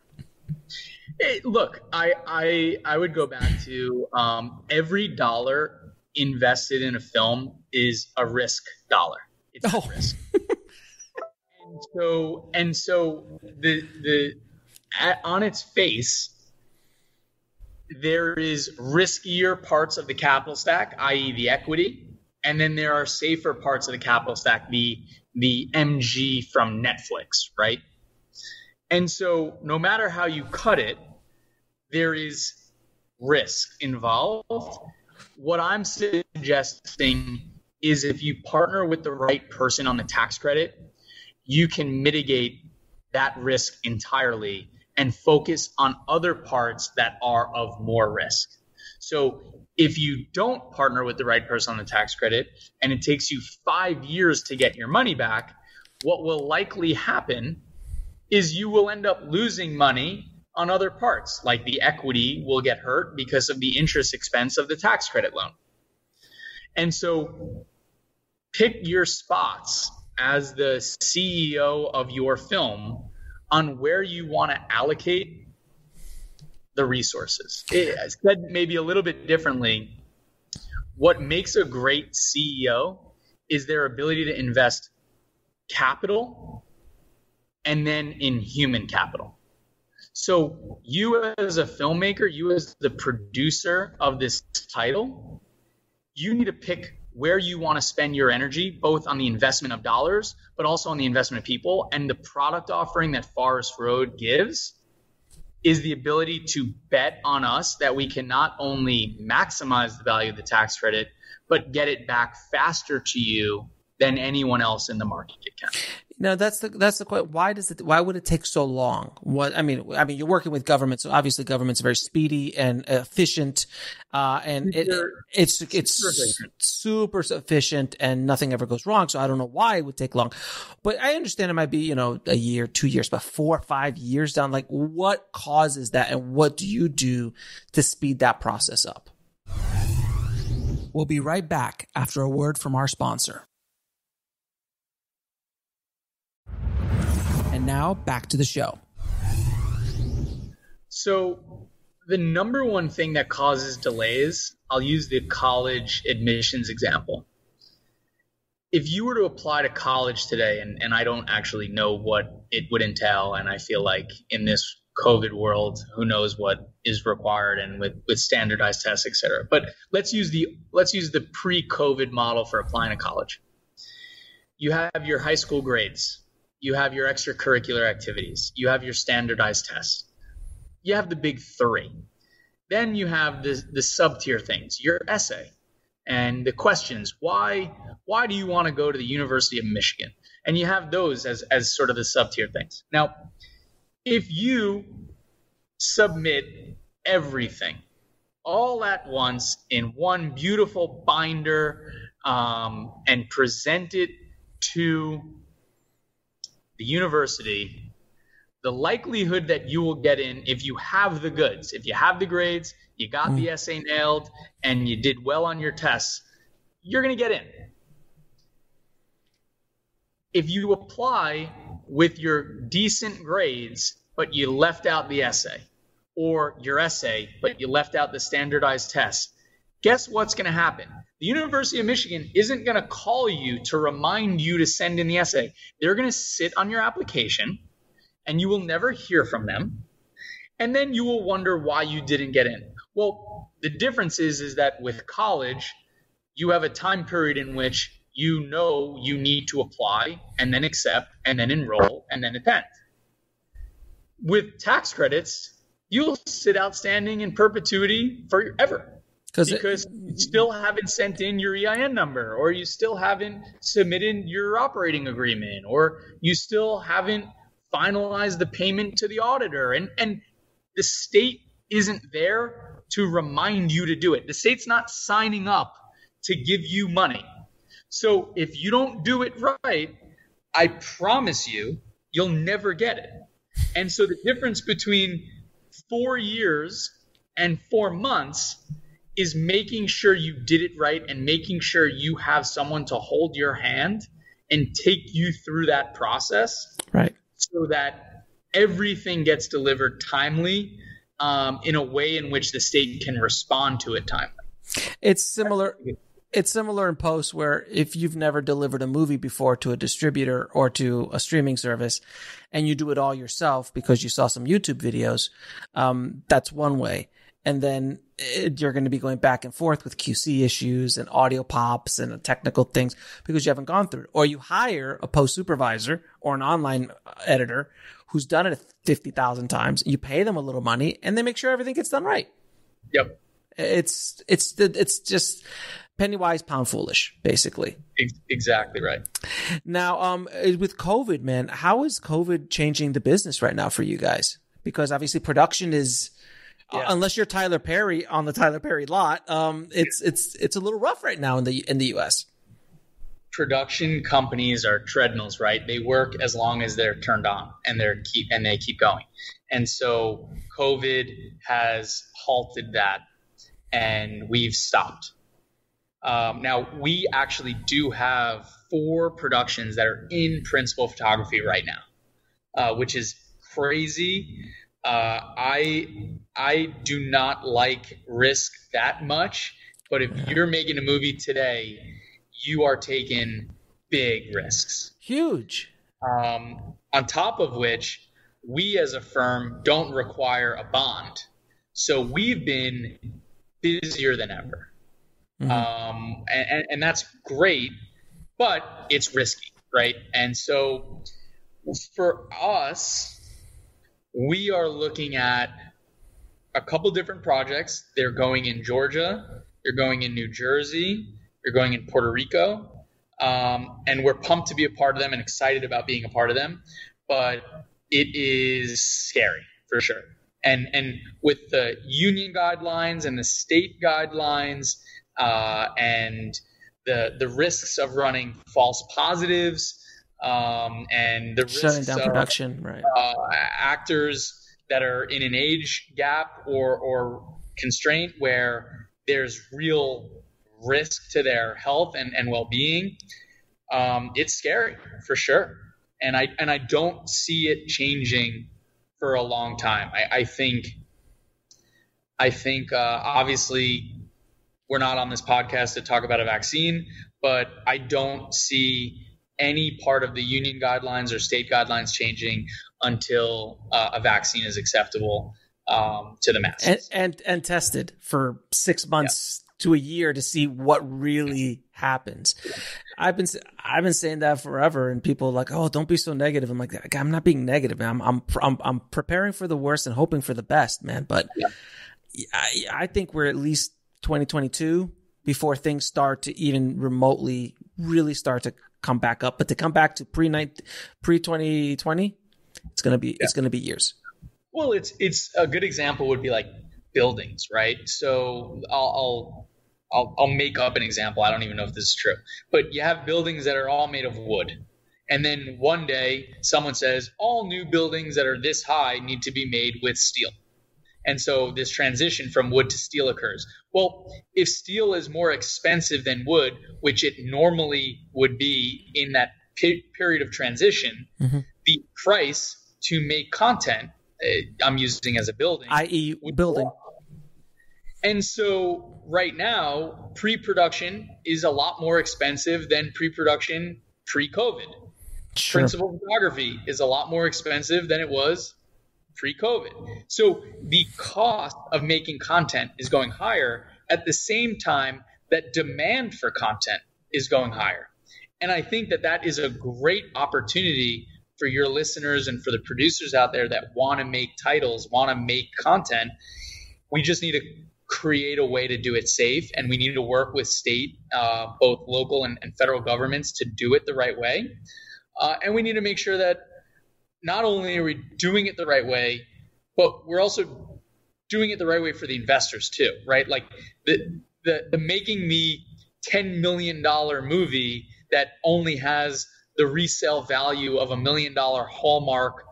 Hey, look, I, I I would go back to um, every dollar invested in a film is a risk dollar. It's oh. a risk. and so and so the the at, on its face there is riskier parts of the capital stack, i.e., the equity, and then there are safer parts of the capital stack, the the MG from Netflix, right? And so, no matter how you cut it, there is risk involved, what I'm suggesting is if you partner with the right person on the tax credit, you can mitigate that risk entirely and focus on other parts that are of more risk. So if you don't partner with the right person on the tax credit and it takes you five years to get your money back, what will likely happen is you will end up losing money on other parts, like the equity will get hurt because of the interest expense of the tax credit loan. And so pick your spots as the CEO of your film on where you want to allocate the resources. It, said maybe a little bit differently, what makes a great CEO is their ability to invest capital and then in human capital. So you as a filmmaker, you as the producer of this title, you need to pick where you want to spend your energy, both on the investment of dollars, but also on the investment of people. And the product offering that Forest Road gives is the ability to bet on us that we can not only maximize the value of the tax credit, but get it back faster to you than anyone else in the market can. No, that's the that's the question. Why does it? Why would it take so long? What I mean, I mean, you're working with government, so obviously government's very speedy and efficient, uh, and it, it's it's super efficient, and nothing ever goes wrong. So I don't know why it would take long, but I understand it might be you know a year, two years, but four or five years down. Like, what causes that, and what do you do to speed that process up? We'll be right back after a word from our sponsor. Now back to the show. So, the number one thing that causes delays, I'll use the college admissions example. If you were to apply to college today, and, and I don't actually know what it would entail, and I feel like in this COVID world, who knows what is required and with, with standardized tests, et cetera. But let's use the let's use the pre-COVID model for applying to college. You have your high school grades you have your extracurricular activities, you have your standardized tests, you have the big three. Then you have the, the sub tier things, your essay and the questions. Why why do you want to go to the University of Michigan? And you have those as, as sort of the sub tier things. Now, if you submit everything all at once in one beautiful binder um, and present it to the university, the likelihood that you will get in if you have the goods, if you have the grades, you got mm. the essay nailed, and you did well on your tests, you're going to get in. If you apply with your decent grades, but you left out the essay, or your essay, but you left out the standardized test, guess what's going to happen? The University of Michigan isn't going to call you to remind you to send in the essay. They're going to sit on your application and you will never hear from them. And then you will wonder why you didn't get in. Well, the difference is is that with college, you have a time period in which you know you need to apply and then accept and then enroll and then attend. With tax credits, you'll sit outstanding in perpetuity forever because it, you still haven't sent in your EIN number, or you still haven't submitted your operating agreement, or you still haven't finalized the payment to the auditor, and and the state isn't there to remind you to do it. The state's not signing up to give you money. So if you don't do it right, I promise you, you'll never get it. And so the difference between four years and four months is making sure you did it right and making sure you have someone to hold your hand and take you through that process. Right. So that everything gets delivered timely um, in a way in which the state can respond to it timely. It's similar. It's similar in post where if you've never delivered a movie before to a distributor or to a streaming service and you do it all yourself because you saw some YouTube videos, um, that's one way and then it, you're going to be going back and forth with QC issues and audio pops and technical things because you haven't gone through it. Or you hire a post supervisor or an online uh, editor who's done it 50,000 times. You pay them a little money and they make sure everything gets done right. Yep. It's, it's, it's just penny wise, pound foolish, basically. Exactly right. Now, um, eh, with COVID, man, how is COVID changing the business right now for you guys? Because obviously production is, yeah. uh, unless you're Tyler Perry on the Tyler Perry lot, um, it's it's it's a little rough right now in the in the U.S. Production companies are treadmills, right? They work as long as they're turned on and they're keep and they keep going. And so COVID has halted that, and we've stopped. Um, now we actually do have four productions that are in principal photography right now, uh, which is crazy. Uh, I I do not like risk that much, but if you're making a movie today, you are taking big risks. Huge. Um, on top of which, we as a firm don't require a bond, so we've been busier than ever, mm-hmm. um, and, and that's great, but it's risky, right? And so for us we are looking at a couple different projects. They're going in Georgia, they're going in New Jersey, they're going in Puerto Rico, um, and we're pumped to be a part of them and excited about being a part of them. But it is scary for sure. And and with the union guidelines and the state guidelines uh, and the the risks of running false positives um, and the Shutting down of, production, right? uh, actors that are in an age gap or or constraint where there's real risk to their health and, and well-being um, it's scary for sure and i and i don't see it changing for a long time i, I think i think uh, obviously we're not on this podcast to talk about a vaccine but i don't see any part of the union guidelines or state guidelines changing until uh, a vaccine is acceptable um, to the masses. and and and tested for six months to a year to see what really happens. I've been I've been saying that forever, and people are like, "Oh, don't be so negative." I'm like, "I'm not being negative. man. I'm I'm I'm, I'm preparing for the worst and hoping for the best, man." But I I think we're at least 2022 before things start to even remotely really start to come back up. But to come back to pre pre 2020, it's gonna be it's gonna be years. Well, it's it's a good example would be like buildings, right? So I'll, I'll I'll I'll make up an example. I don't even know if this is true, but you have buildings that are all made of wood, and then one day someone says all new buildings that are this high need to be made with steel. And so this transition from wood to steel occurs. Well, if steel is more expensive than wood, which it normally would be in that pe- period of transition, Mhm. the price to make content uh, I'm using as a building, I.e., building. And so right now, pre-production is a lot more expensive than pre-production pre-COVID. Sure. Principal photography is a lot more expensive than it was pre-COVID. So the cost of making content is going higher at the same time that demand for content is going higher. And I think that that is a great opportunity for your listeners and for the producers out there that want to make titles, want to make content. We just need to create a way to do it safe, and we need to work with state, uh, both local and, and federal governments to do it the right way. Uh, and we need to make sure that not only are we doing it the right way, but we're also doing it the right way for the investors too, right? Like the the, the making the ten million dollar movie that only has the resale value of a million dollar Hallmark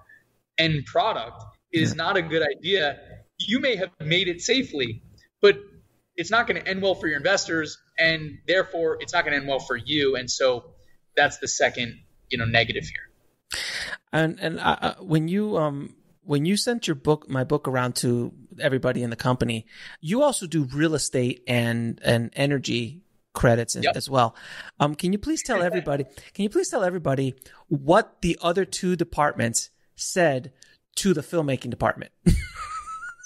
end product is not a good idea. You may have made it safely, but it's not going to end well for your investors, and therefore it's not going to end well for you. And so that's the second, you know, negative here. And and uh, when you um when you sent your book my book around to everybody in the company, you also do real estate and and energy credits as- Yep. as well. Um, can you please tell [laughs] everybody? Can you please tell everybody what the other two departments said to the filmmaking department? [laughs]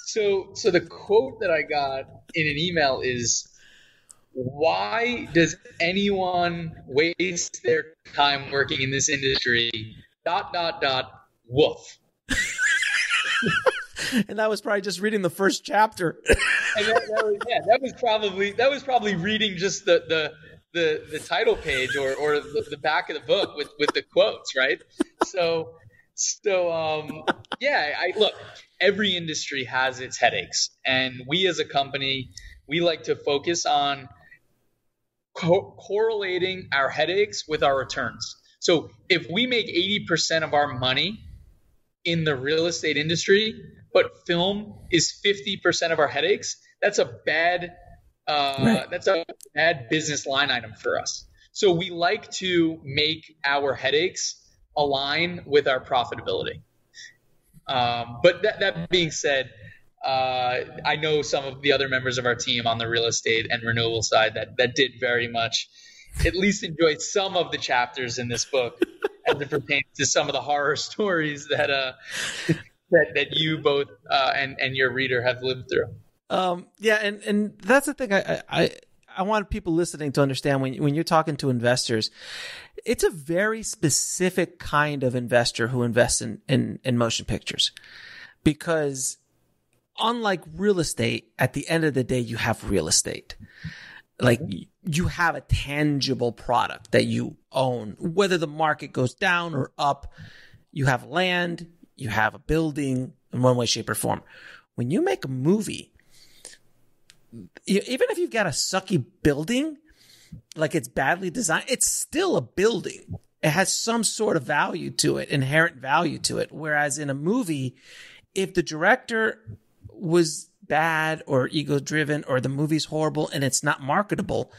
So, so the quote that I got in an email is, "Why does anyone waste their time working in this industry?" Dot dot dot. Woof. [laughs] and that was probably just reading the first chapter. [laughs] And that, that was, yeah, that was probably that was probably reading just the the the, the title page or or the, the back of the book with with the quotes, right? So so um yeah, I look, every industry has its headaches and we as a company, we like to focus on co- correlating our headaches with our returns. So if we make 80% of our money in the real estate industry, but film is 50% of our headaches, that's a bad uh, Right. that's a bad business line item for us. So we like to make our headaches align with our profitability. Um, but that, that being said, uh, I know some of the other members of our team on the real estate and renewable side that, that did very much, at least enjoy some of the chapters in this book [laughs] as it pertains to some of the horror stories that uh, that, that you both uh, and and your reader have lived through. Um, yeah, and and that's the thing. I I I want people listening to understand when when you're talking to investors, it's a very specific kind of investor who invests in in, in motion pictures. because unlike real estate, at the end of the day, you have real estate. Like you have a tangible product that you own, whether the market goes down or up. You have land, you have a building in one way, shape, or form. When you make a movie, even if you've got a sucky building, like it's badly designed, it's still a building. It has some sort of value to it, inherent value to it. Whereas in a movie, if the director was bad or ego driven or the movie's horrible and it's not marketable,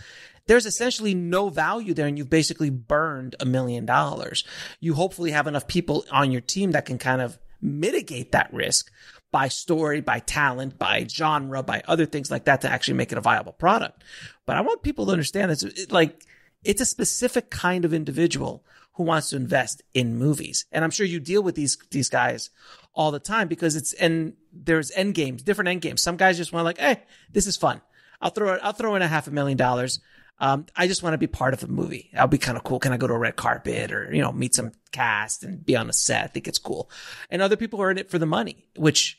there's essentially no value there and you've basically burned a million dollars. You hopefully have enough people on your team that can kind of mitigate that risk by story, by talent, by genre, by other things like that to actually make it a viable product. But I want people to understand that like it's a specific kind of individual who wants to invest in movies. And I'm sure you deal with these these guys all the time because it's and there's end games, different end games. Some guys just want like, hey, this is fun. I'll throw I'll throw in a half a million dollars. Um, I just want to be part of a movie. That'll be kind of cool. Can I go to a red carpet or, you know, meet some cast and be on a set? I think it's cool. And other people are in it for the money, which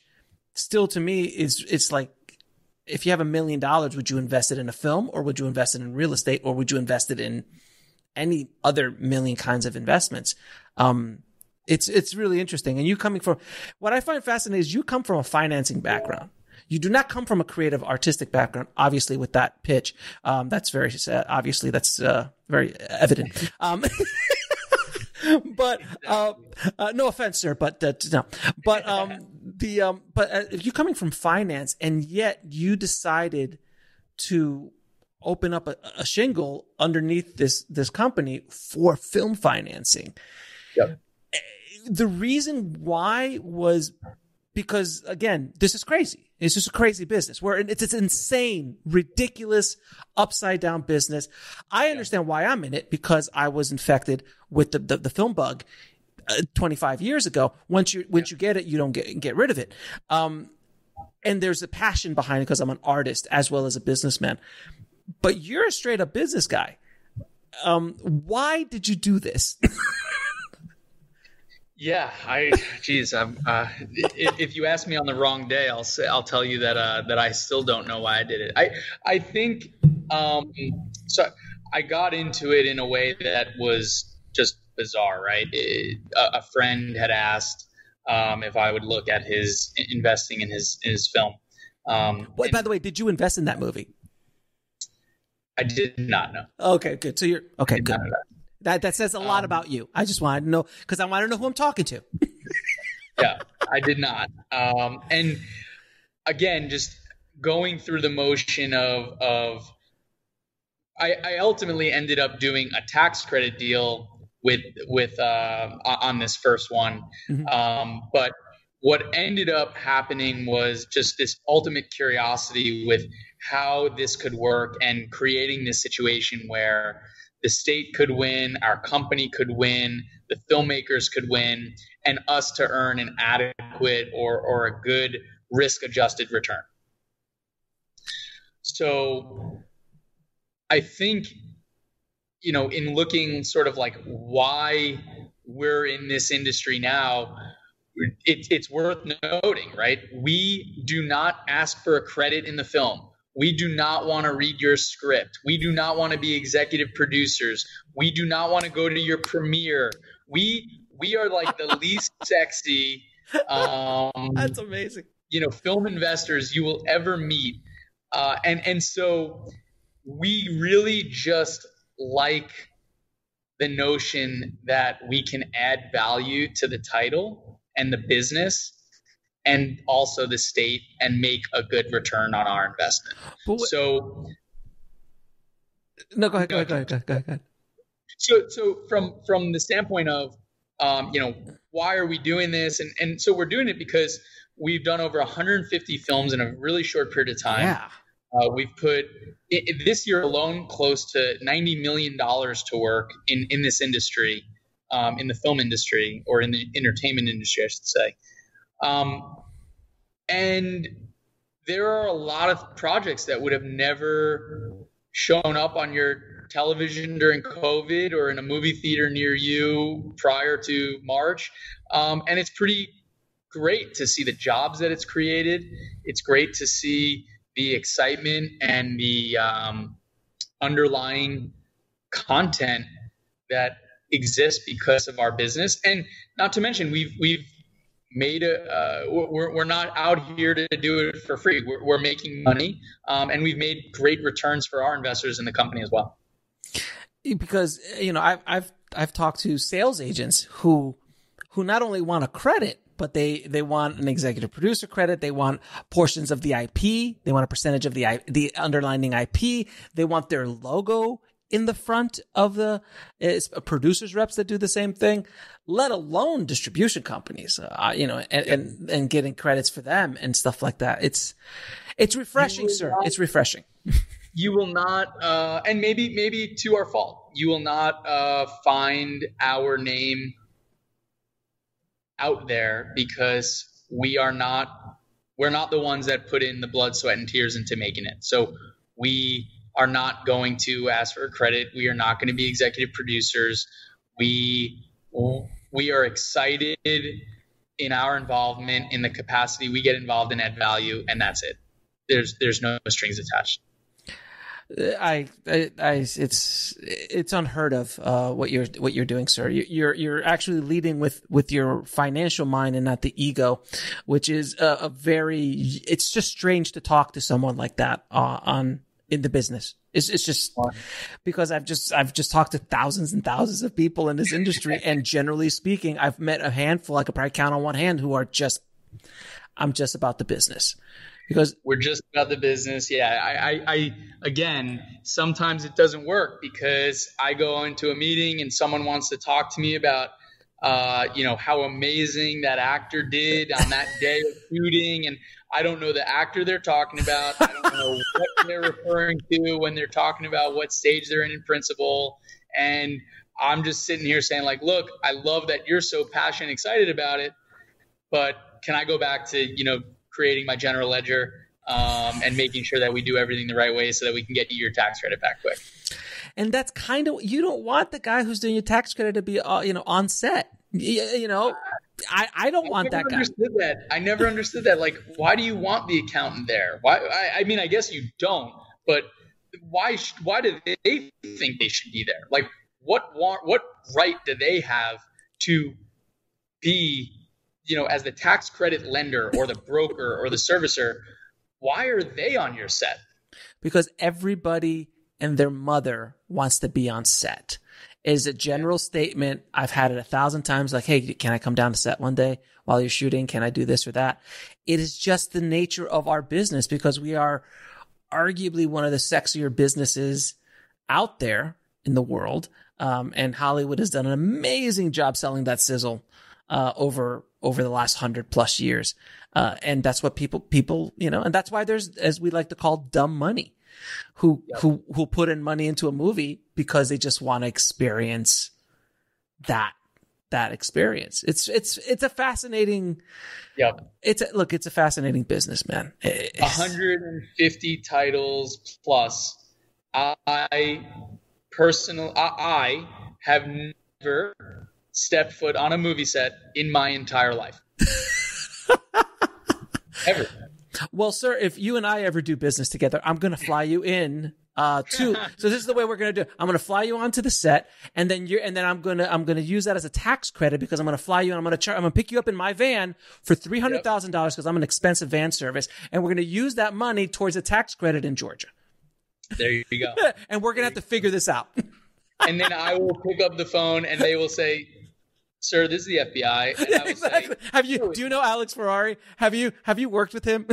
still to me is, it's like, if you have a million dollars, would you invest it in a film or would you invest it in real estate or would you invest it in any other million kinds of investments? Um, it's, it's really interesting. And you coming from what I find fascinating is you come from a financing background. You do not come from a creative artistic background, obviously, with that pitch. Um, that's very, obviously, that's uh, very evident. Um, [laughs] [laughs] but uh, uh, no offense, sir, but uh, no. But um, [laughs] the um, but uh, you coming from finance, and yet you decided to open up a, a, shingle underneath this this company for film financing. Yep. The reason why was because again, this is crazy. It's just a crazy business where it's it's insane, ridiculous, upside down business. I understand why I'm in it because I was infected with the the, the film bug uh, 25 years ago. Once you once you get it, you don't get get rid of it. Um, and there's a passion behind it because I'm an artist as well as a businessman. But you're a straight up business guy. Um, why did you do this? [laughs] Yeah, I, geez, I'm, uh, if, if, you ask me on the wrong day, I'll say, I'll tell you that, uh, that I still don't know why I did it. I, I think, um, so I got into it in a way that was just bizarre, right? It, a, a, friend had asked, um, if I would look at his investing in his, in his film. Um, Wait, by the way, did you invest in that movie? I did not know. Okay, good. So you're okay. Good. That that says a lot um, about you. I just wanted to know because I want to know who I'm talking to. [laughs] yeah, I did not. Um, and again, just going through the motion of of I, I ultimately ended up doing a tax credit deal with with uh, on this first one, mm-hmm. um, but what ended up happening was just this ultimate curiosity with how this could work and creating this situation where the state could win, our company could win, the filmmakers could win, and us to earn an adequate or, or a good risk adjusted return. So I think, you know, in looking sort of like why we're in this industry now, it, it's worth noting, right? We do not ask for a credit in the film. We do not want to read your script. We do not want to be executive producers. We do not want to go to your premiere. We we are like the least [laughs] sexy um That's amazing. You know, film investors you will ever meet. Uh, and and so we really just like the notion that we can add value to the title and the business and also the state and make a good return on our investment. so, no, go ahead, go ahead, go ahead, go ahead, go ahead. So, so from from the standpoint of, um, you know, why are we doing this? And and so we're doing it because we've done over 150 films in a really short period of time. Yeah. Uh, we've put it, this year alone close to 90 million dollars to work in in this industry, um, in the film industry or in the entertainment industry, I should say. Um, and there are a lot of projects that would have never shown up on your television during COVID or in a movie theater near you prior to March. Um, and it's pretty great to see the jobs that it's created. It's great to see the excitement and the um, underlying content that exists because of our business. And not to mention, we've we've made a uh, we're, we're not out here to do it for free. We're, we're making money, um, and we've made great returns for our investors in the company as well. Because you know, I've I've I've talked to sales agents who who not only want a credit but they they want an executive producer credit. They want portions of the IP. They want a percentage of the the underlining IP. They want their logo in the front of the it's producers reps that do the same thing. Let alone distribution companies, uh, you know, and, yeah. and and getting credits for them and stuff like that. It's it's refreshing, sir. Not, it's refreshing. [laughs] you will not, uh, and maybe maybe to our fault, you will not uh, find our name out there because we are not we're not the ones that put in the blood, sweat, and tears into making it. So we are not going to ask for credit. We are not going to be executive producers. We we are excited in our involvement in the capacity we get involved in add value, and that's it. There's there's no strings attached. I, I, I, it's it's unheard of uh, what you're what you're doing, sir. You're you're actually leading with with your financial mind and not the ego, which is a, a very. It's just strange to talk to someone like that uh, on in the business. It's it's just because I've just I've just talked to thousands and thousands of people in this industry, [laughs] and generally speaking, I've met a handful. I could probably count on one hand who are just. I'm just about the business because we're just about the business. Yeah, I, I, I, again, sometimes it doesn't work because I go into a meeting and someone wants to talk to me about, uh, you know, how amazing that actor did on that day of [laughs] shooting, and I don't know the actor they're talking about. I don't know what they're referring to when they're talking about what stage they're in in principle, and I'm just sitting here saying like, look, I love that you're so passionate, excited about it, but can I go back to you know creating my general ledger um, and making sure that we do everything the right way so that we can get you your tax credit back quick. And that's kind of you don't want the guy who's doing your tax credit to be uh, you know on set. You, you know, I, I don't I want that guy. Understood that. I never understood that. Like, why do you want the accountant there? Why? I, I mean, I guess you don't, but why? Why do they think they should be there? Like, what want? What right do they have to be you know, as the tax credit lender or the broker or the servicer, why are they on your set? Because everybody and their mother wants to be on set. Is a general statement. I've had it a thousand times like, Hey, can I come down to set one day while you're shooting? Can I do this or that? It is just the nature of our business because we are arguably one of the sexier businesses out there in the world. Um, and Hollywood has done an amazing job selling that sizzle uh, over over the last hundred plus years. Uh, and that's what people, people, you know, and that's why there's, as we like to call dumb money who, yep. who, who put in money into a movie because they just want to experience that, that experience. It's, it's, it's a fascinating, Yep. It's a, look, it's a fascinating business, man. It's, 150 titles plus. I personal, I, I have never stepped foot on a movie set in my entire life. [laughs] Ever. Well, sir, if you and I ever do business together, I'm going to fly you in uh to [laughs] so this is the way we're going to do i'm going to fly you onto the set and then you're and then i'm going to i'm going to use that as a tax credit because i'm going to fly you and i'm going to char- i'm going to pick you up in my van for $300000 because i'm an expensive van service and we're going to use that money towards a tax credit in georgia. There you go. [laughs] And we're going to have to figure this out. And then i will pick up the phone and they will say sir, this is the FBI. [laughs] Yeah, exactly. Have you? Do you know Alex Ferrari? Have you? Have you worked with him?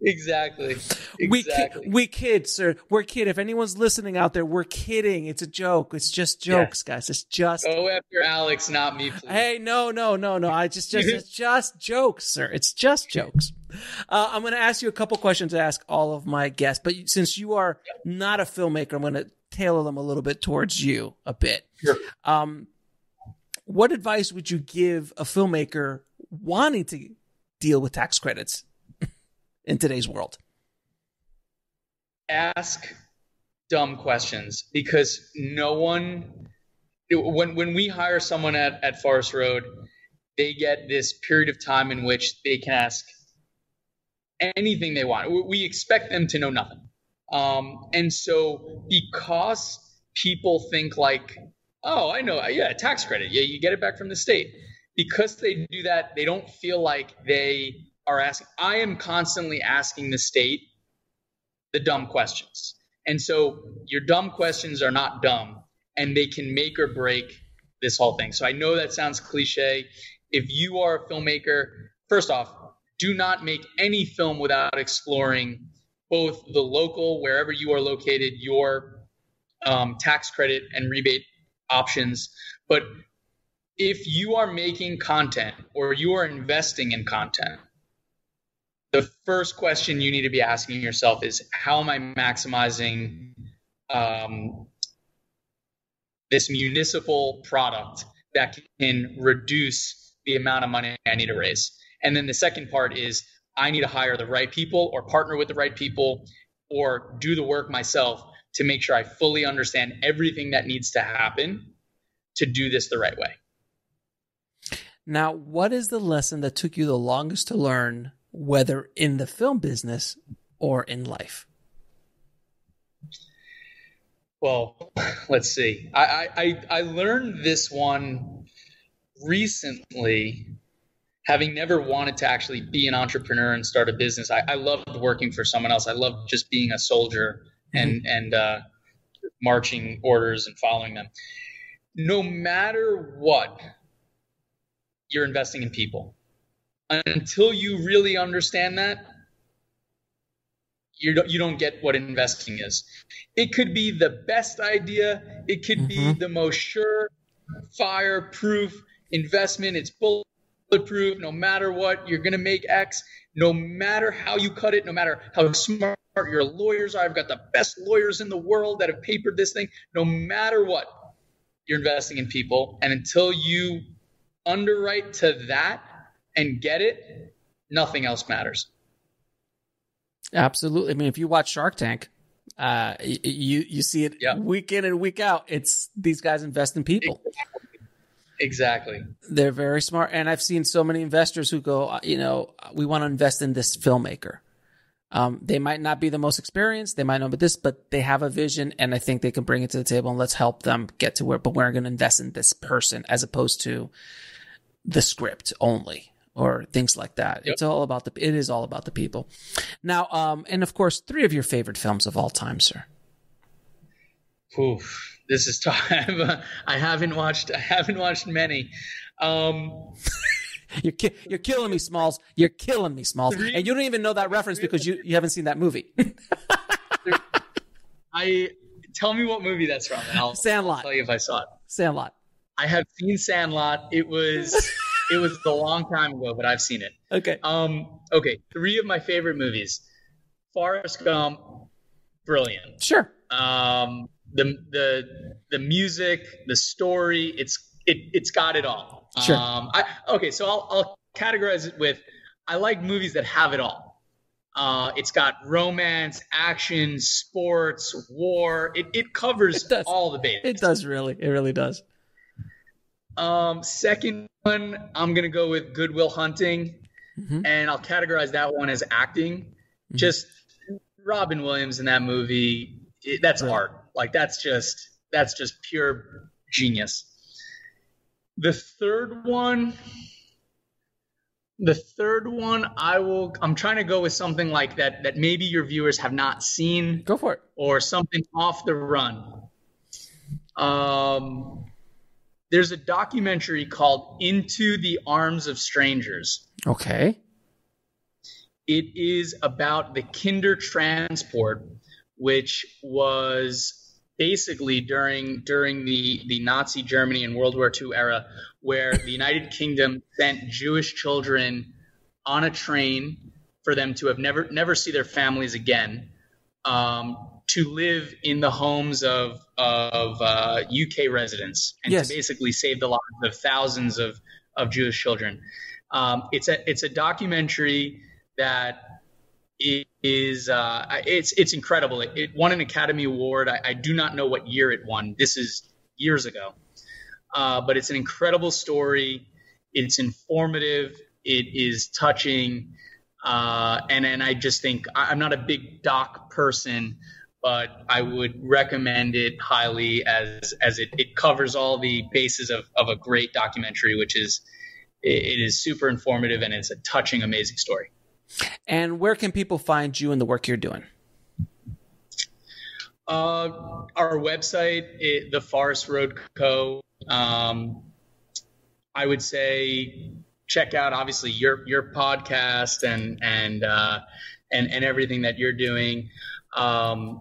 exactly. [laughs] exactly. We ki- we kid, sir. We're kid. If anyone's listening out there, we're kidding. It's a joke. It's just jokes, yeah. guys. It's just. Go after Alex, not me. Please. Hey, no, no, no, no. I just, just, [laughs] it's just jokes, sir. It's just jokes. Uh, I'm going to ask you a couple questions to ask all of my guests, but since you are not a filmmaker, I'm going to tailor them a little bit towards you a bit. Sure. Um, what advice would you give a filmmaker wanting to deal with tax credits [laughs] in today's world? Ask dumb questions because no one when when we hire someone at, at Forest Road, they get this period of time in which they can ask anything they want. We expect them to know nothing. Um, and so because people think like, oh, I know, yeah, tax credit, yeah, you get it back from the state. Because they do that, they don't feel like they are asking. I am constantly asking the state the dumb questions. And so your dumb questions are not dumb and they can make or break this whole thing. So I know that sounds cliche. If you are a filmmaker, first off, do not make any film without exploring both the local, wherever you are located, your um, tax credit and rebate options. But if you are making content or you are investing in content, the first question you need to be asking yourself is how am I maximizing um, this municipal product that can reduce the amount of money I need to raise? And then the second part is I need to hire the right people or partner with the right people or do the work myself to make sure I fully understand everything that needs to happen to do this the right way. Now, what is the lesson that took you the longest to learn, whether in the film business or in life? Well, [laughs] let's see. I, I, I learned this one recently having never wanted to actually be an entrepreneur and start a business, I, I loved working for someone else. I loved just being a soldier and mm-hmm. and uh, marching orders and following them. No matter what, you're investing in people. Until you really understand that, you don't, you don't get what investing is. It could be the best idea. It could mm-hmm. be the most sure, fireproof investment. It's bull bulletproof. No matter what, you're going to make X. No matter how you cut it, no matter how smart your lawyers are. I've got the best lawyers in the world that have papered this thing. No matter what, you're investing in people. And until you underwrite to that and get it, nothing else matters. Absolutely. I mean, if you watch Shark Tank, uh, you you see it yeah. week in and week out. It's these guys invest in people. Exactly. Exactly. They're very smart. And I've seen so many investors who go, uh, you know, we want to invest in this filmmaker. Um, they might not be the most experienced. They might know about this, but they have a vision and I think they can bring it to the table and let's help them get to where, but we're going to invest in this person as opposed to the script only or things like that. Yep. It's all about the, it is all about the people. Now, um, and of course, three of your favorite films of all time, sir. Oof this is time. [laughs] I haven't watched. I haven't watched many. Um, [laughs] you're ki- you're killing me, Smalls. You're killing me, Smalls. Three, and you don't even know that reference because you, you haven't seen that movie. [laughs] I tell me what movie that's from, and I'll, Sandlot. I'll tell you if I saw it. Sandlot. I have seen Sandlot. It was it was a long time ago, but I've seen it. Okay. Um. Okay. Three of my favorite movies: Forrest Gump, brilliant. Sure. Um the the the music, the story, it's it it's got it all. Sure. Um, I, okay, so I'll, I'll categorize it with I like movies that have it all. Uh, it's got romance, action, sports, war. It, it covers it all the bases. It does really. It really does. Um, second one, I'm gonna go with Good Will Hunting, mm-hmm. and I'll categorize that one as acting. Mm-hmm. Just Robin Williams in that movie. It, that's right. art. Like that's just that's just pure genius. The third one, the third one, I will. I'm trying to go with something like that that maybe your viewers have not seen. Go for it. Or something off the run. Um, there's a documentary called Into the Arms of Strangers. Okay. It is about the Kindertransport, which was basically during during the the Nazi Germany and World War II era, where the United Kingdom sent Jewish children on a train for them to have never never see their families again, um, to live in the homes of of uh, UK residents, and yes. to basically save the lives of thousands of of Jewish children. Um, it's a it's a documentary that is uh, it's it's incredible. It, it, won an Academy Award. I, I, do not know what year it won. This is years ago, uh, but it's an incredible story. It's informative. It is touching. Uh, and and I just think I'm not a big doc person, but I would recommend it highly as as it, it covers all the bases of, of a great documentary, which is it is super informative and it's a touching, amazing story. And where can people find you and the work you're doing? Uh, our website, it, the Forest Road Co. Um, I would say check out obviously your your podcast and and uh, and and everything that you're doing. Um,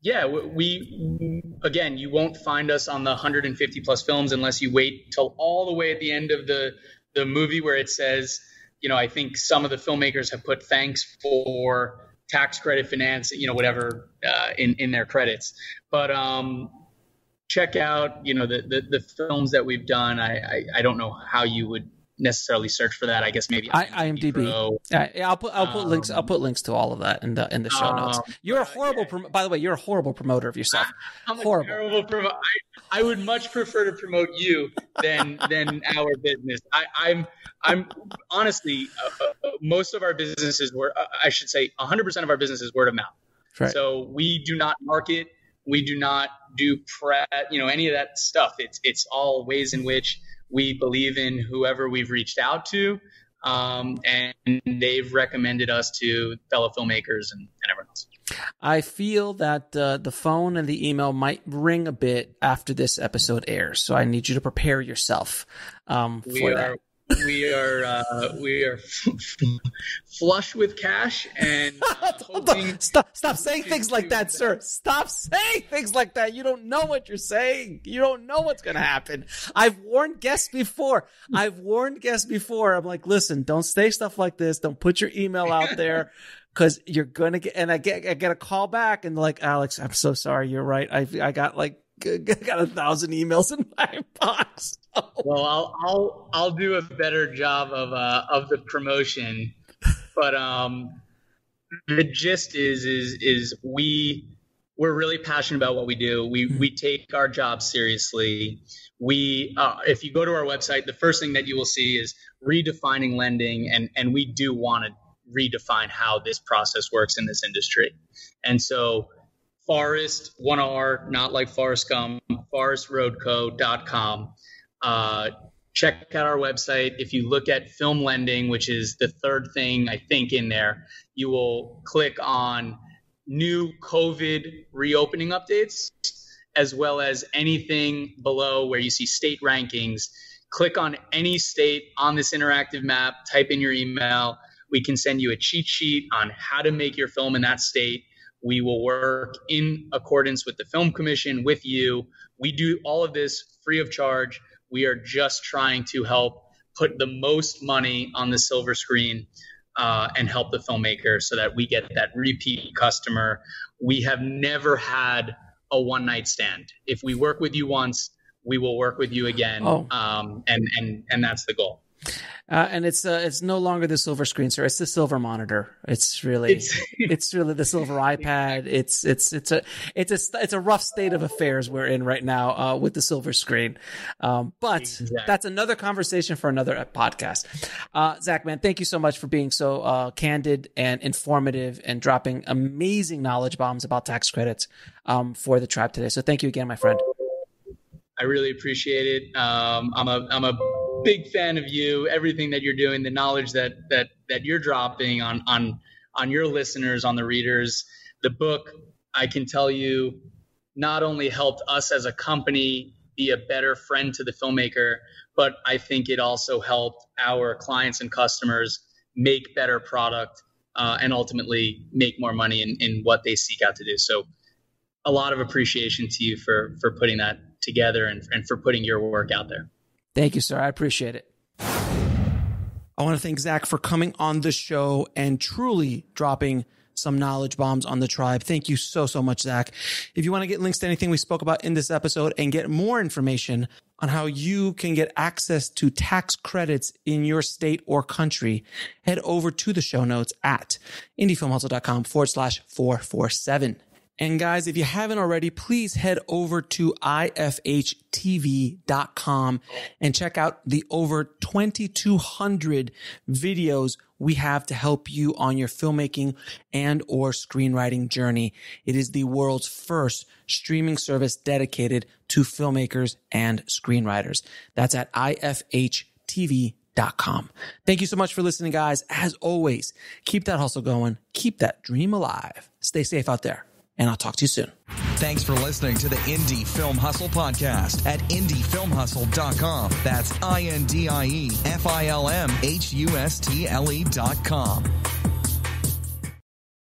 yeah, we again, you won't find us on the 150 plus films unless you wait till all the way at the end of the the movie where it says, you know, I think some of the filmmakers have put thanks for tax credit finance, you know, whatever uh, in in their credits. But um, check out, you know, the, the, the films that we've done. I, I, I don't know how you would necessarily search for that. I guess maybe I, IMDb. Yeah, I'll put I'll put um, links I'll put links to all of that in the in the show notes. Um, you're a horrible. Yeah. Prom- by the way, you're a horrible promoter of yourself. [laughs] I'm horrible. terrible promo- I, I would much prefer to promote you than than our business. I, I'm I'm honestly uh, uh, most of our businesses were uh, I should say 100 percent of our business is word of mouth. Right. So we do not market. We do not do prep. You know any of that stuff. It's it's all ways in which we believe in whoever we've reached out to, um, and they've recommended us to fellow filmmakers and, and everyone else. I feel that uh, the phone and the email might ring a bit after this episode airs, so I need you to prepare yourself um, for we that. We are uh, we are [laughs] flush with cash and [laughs] stop stop saying things like that, sir. [laughs] Stop saying things like that. You don't know what you're saying. You don't know what's going to happen. I've warned guests before. I've warned guests before. I'm like, listen, don't say stuff like this. Don't put your email out there. Cause you're gonna get, and I get, I get a call back and like, Alex, I'm so sorry. You're right. I, I got like got a thousand emails in my box. [laughs] well, I'll I'll I'll do a better job of uh, of the promotion, but um, the gist is is is we we're really passionate about what we do. We mm-hmm. we take our job seriously. We uh, if you go to our website, the first thing that you will see is redefining lending, and and we do want to redefine how this process works in this industry, and so Forest, one R, not like Forrest Gump, forestroadco.com. Uh, check out our website. If you look at film lending, which is the third thing I think in there, you will click on new COVID reopening updates, as well as anything below where you see state rankings. Click on any state on this interactive map, type in your email. We can send you a cheat sheet on how to make your film in that state we will work in accordance with the Film Commission with you. We do all of this free of charge. We are just trying to help put the most money on the silver screen uh, and help the filmmaker so that we get that repeat customer. We have never had a one night stand. If we work with you once, we will work with you again. Oh. Um, and, and, and that's the goal. Uh, and it's uh, it's no longer the silver screen, sir. It's the silver monitor. It's really it's, [laughs] it's really the silver iPad. It's it's it's a it's a it's a rough state of affairs we're in right now uh, with the silver screen. Um, but exactly. that's another conversation for another podcast. Uh, Zach, man, thank you so much for being so uh, candid and informative and dropping amazing knowledge bombs about tax credits um, for the tribe today. So thank you again, my friend. I really appreciate it. Um, I'm a I'm a big fan of you, everything that you're doing, the knowledge that that that you're dropping on on on your listeners, on the readers. The book, I can tell you, not only helped us as a company be a better friend to the filmmaker, but I think it also helped our clients and customers make better product uh, and ultimately make more money in, in what they seek out to do. So, a lot of appreciation to you for for putting that together and, and for putting your work out there. Thank you, sir. I appreciate it. I want to thank Zach for coming on the show and truly dropping some knowledge bombs on the tribe. Thank you so, so much, Zach. If you want to get links to anything we spoke about in this episode and get more information on how you can get access to tax credits in your state or country, head over to the show notes at indiefilmhustle.com forward slash 447. And guys, if you haven't already, please head over to ifhtv.com and check out the over 2200 videos we have to help you on your filmmaking and or screenwriting journey. It is the world's first streaming service dedicated to filmmakers and screenwriters. That's at ifhtv.com. Thank you so much for listening, guys. As always, keep that hustle going. Keep that dream alive. Stay safe out there and I'll talk to you soon. Thanks for listening to the Indie Film Hustle podcast at indiefilmhustle.com. That's I N D I E F I L M H U S T L E.com.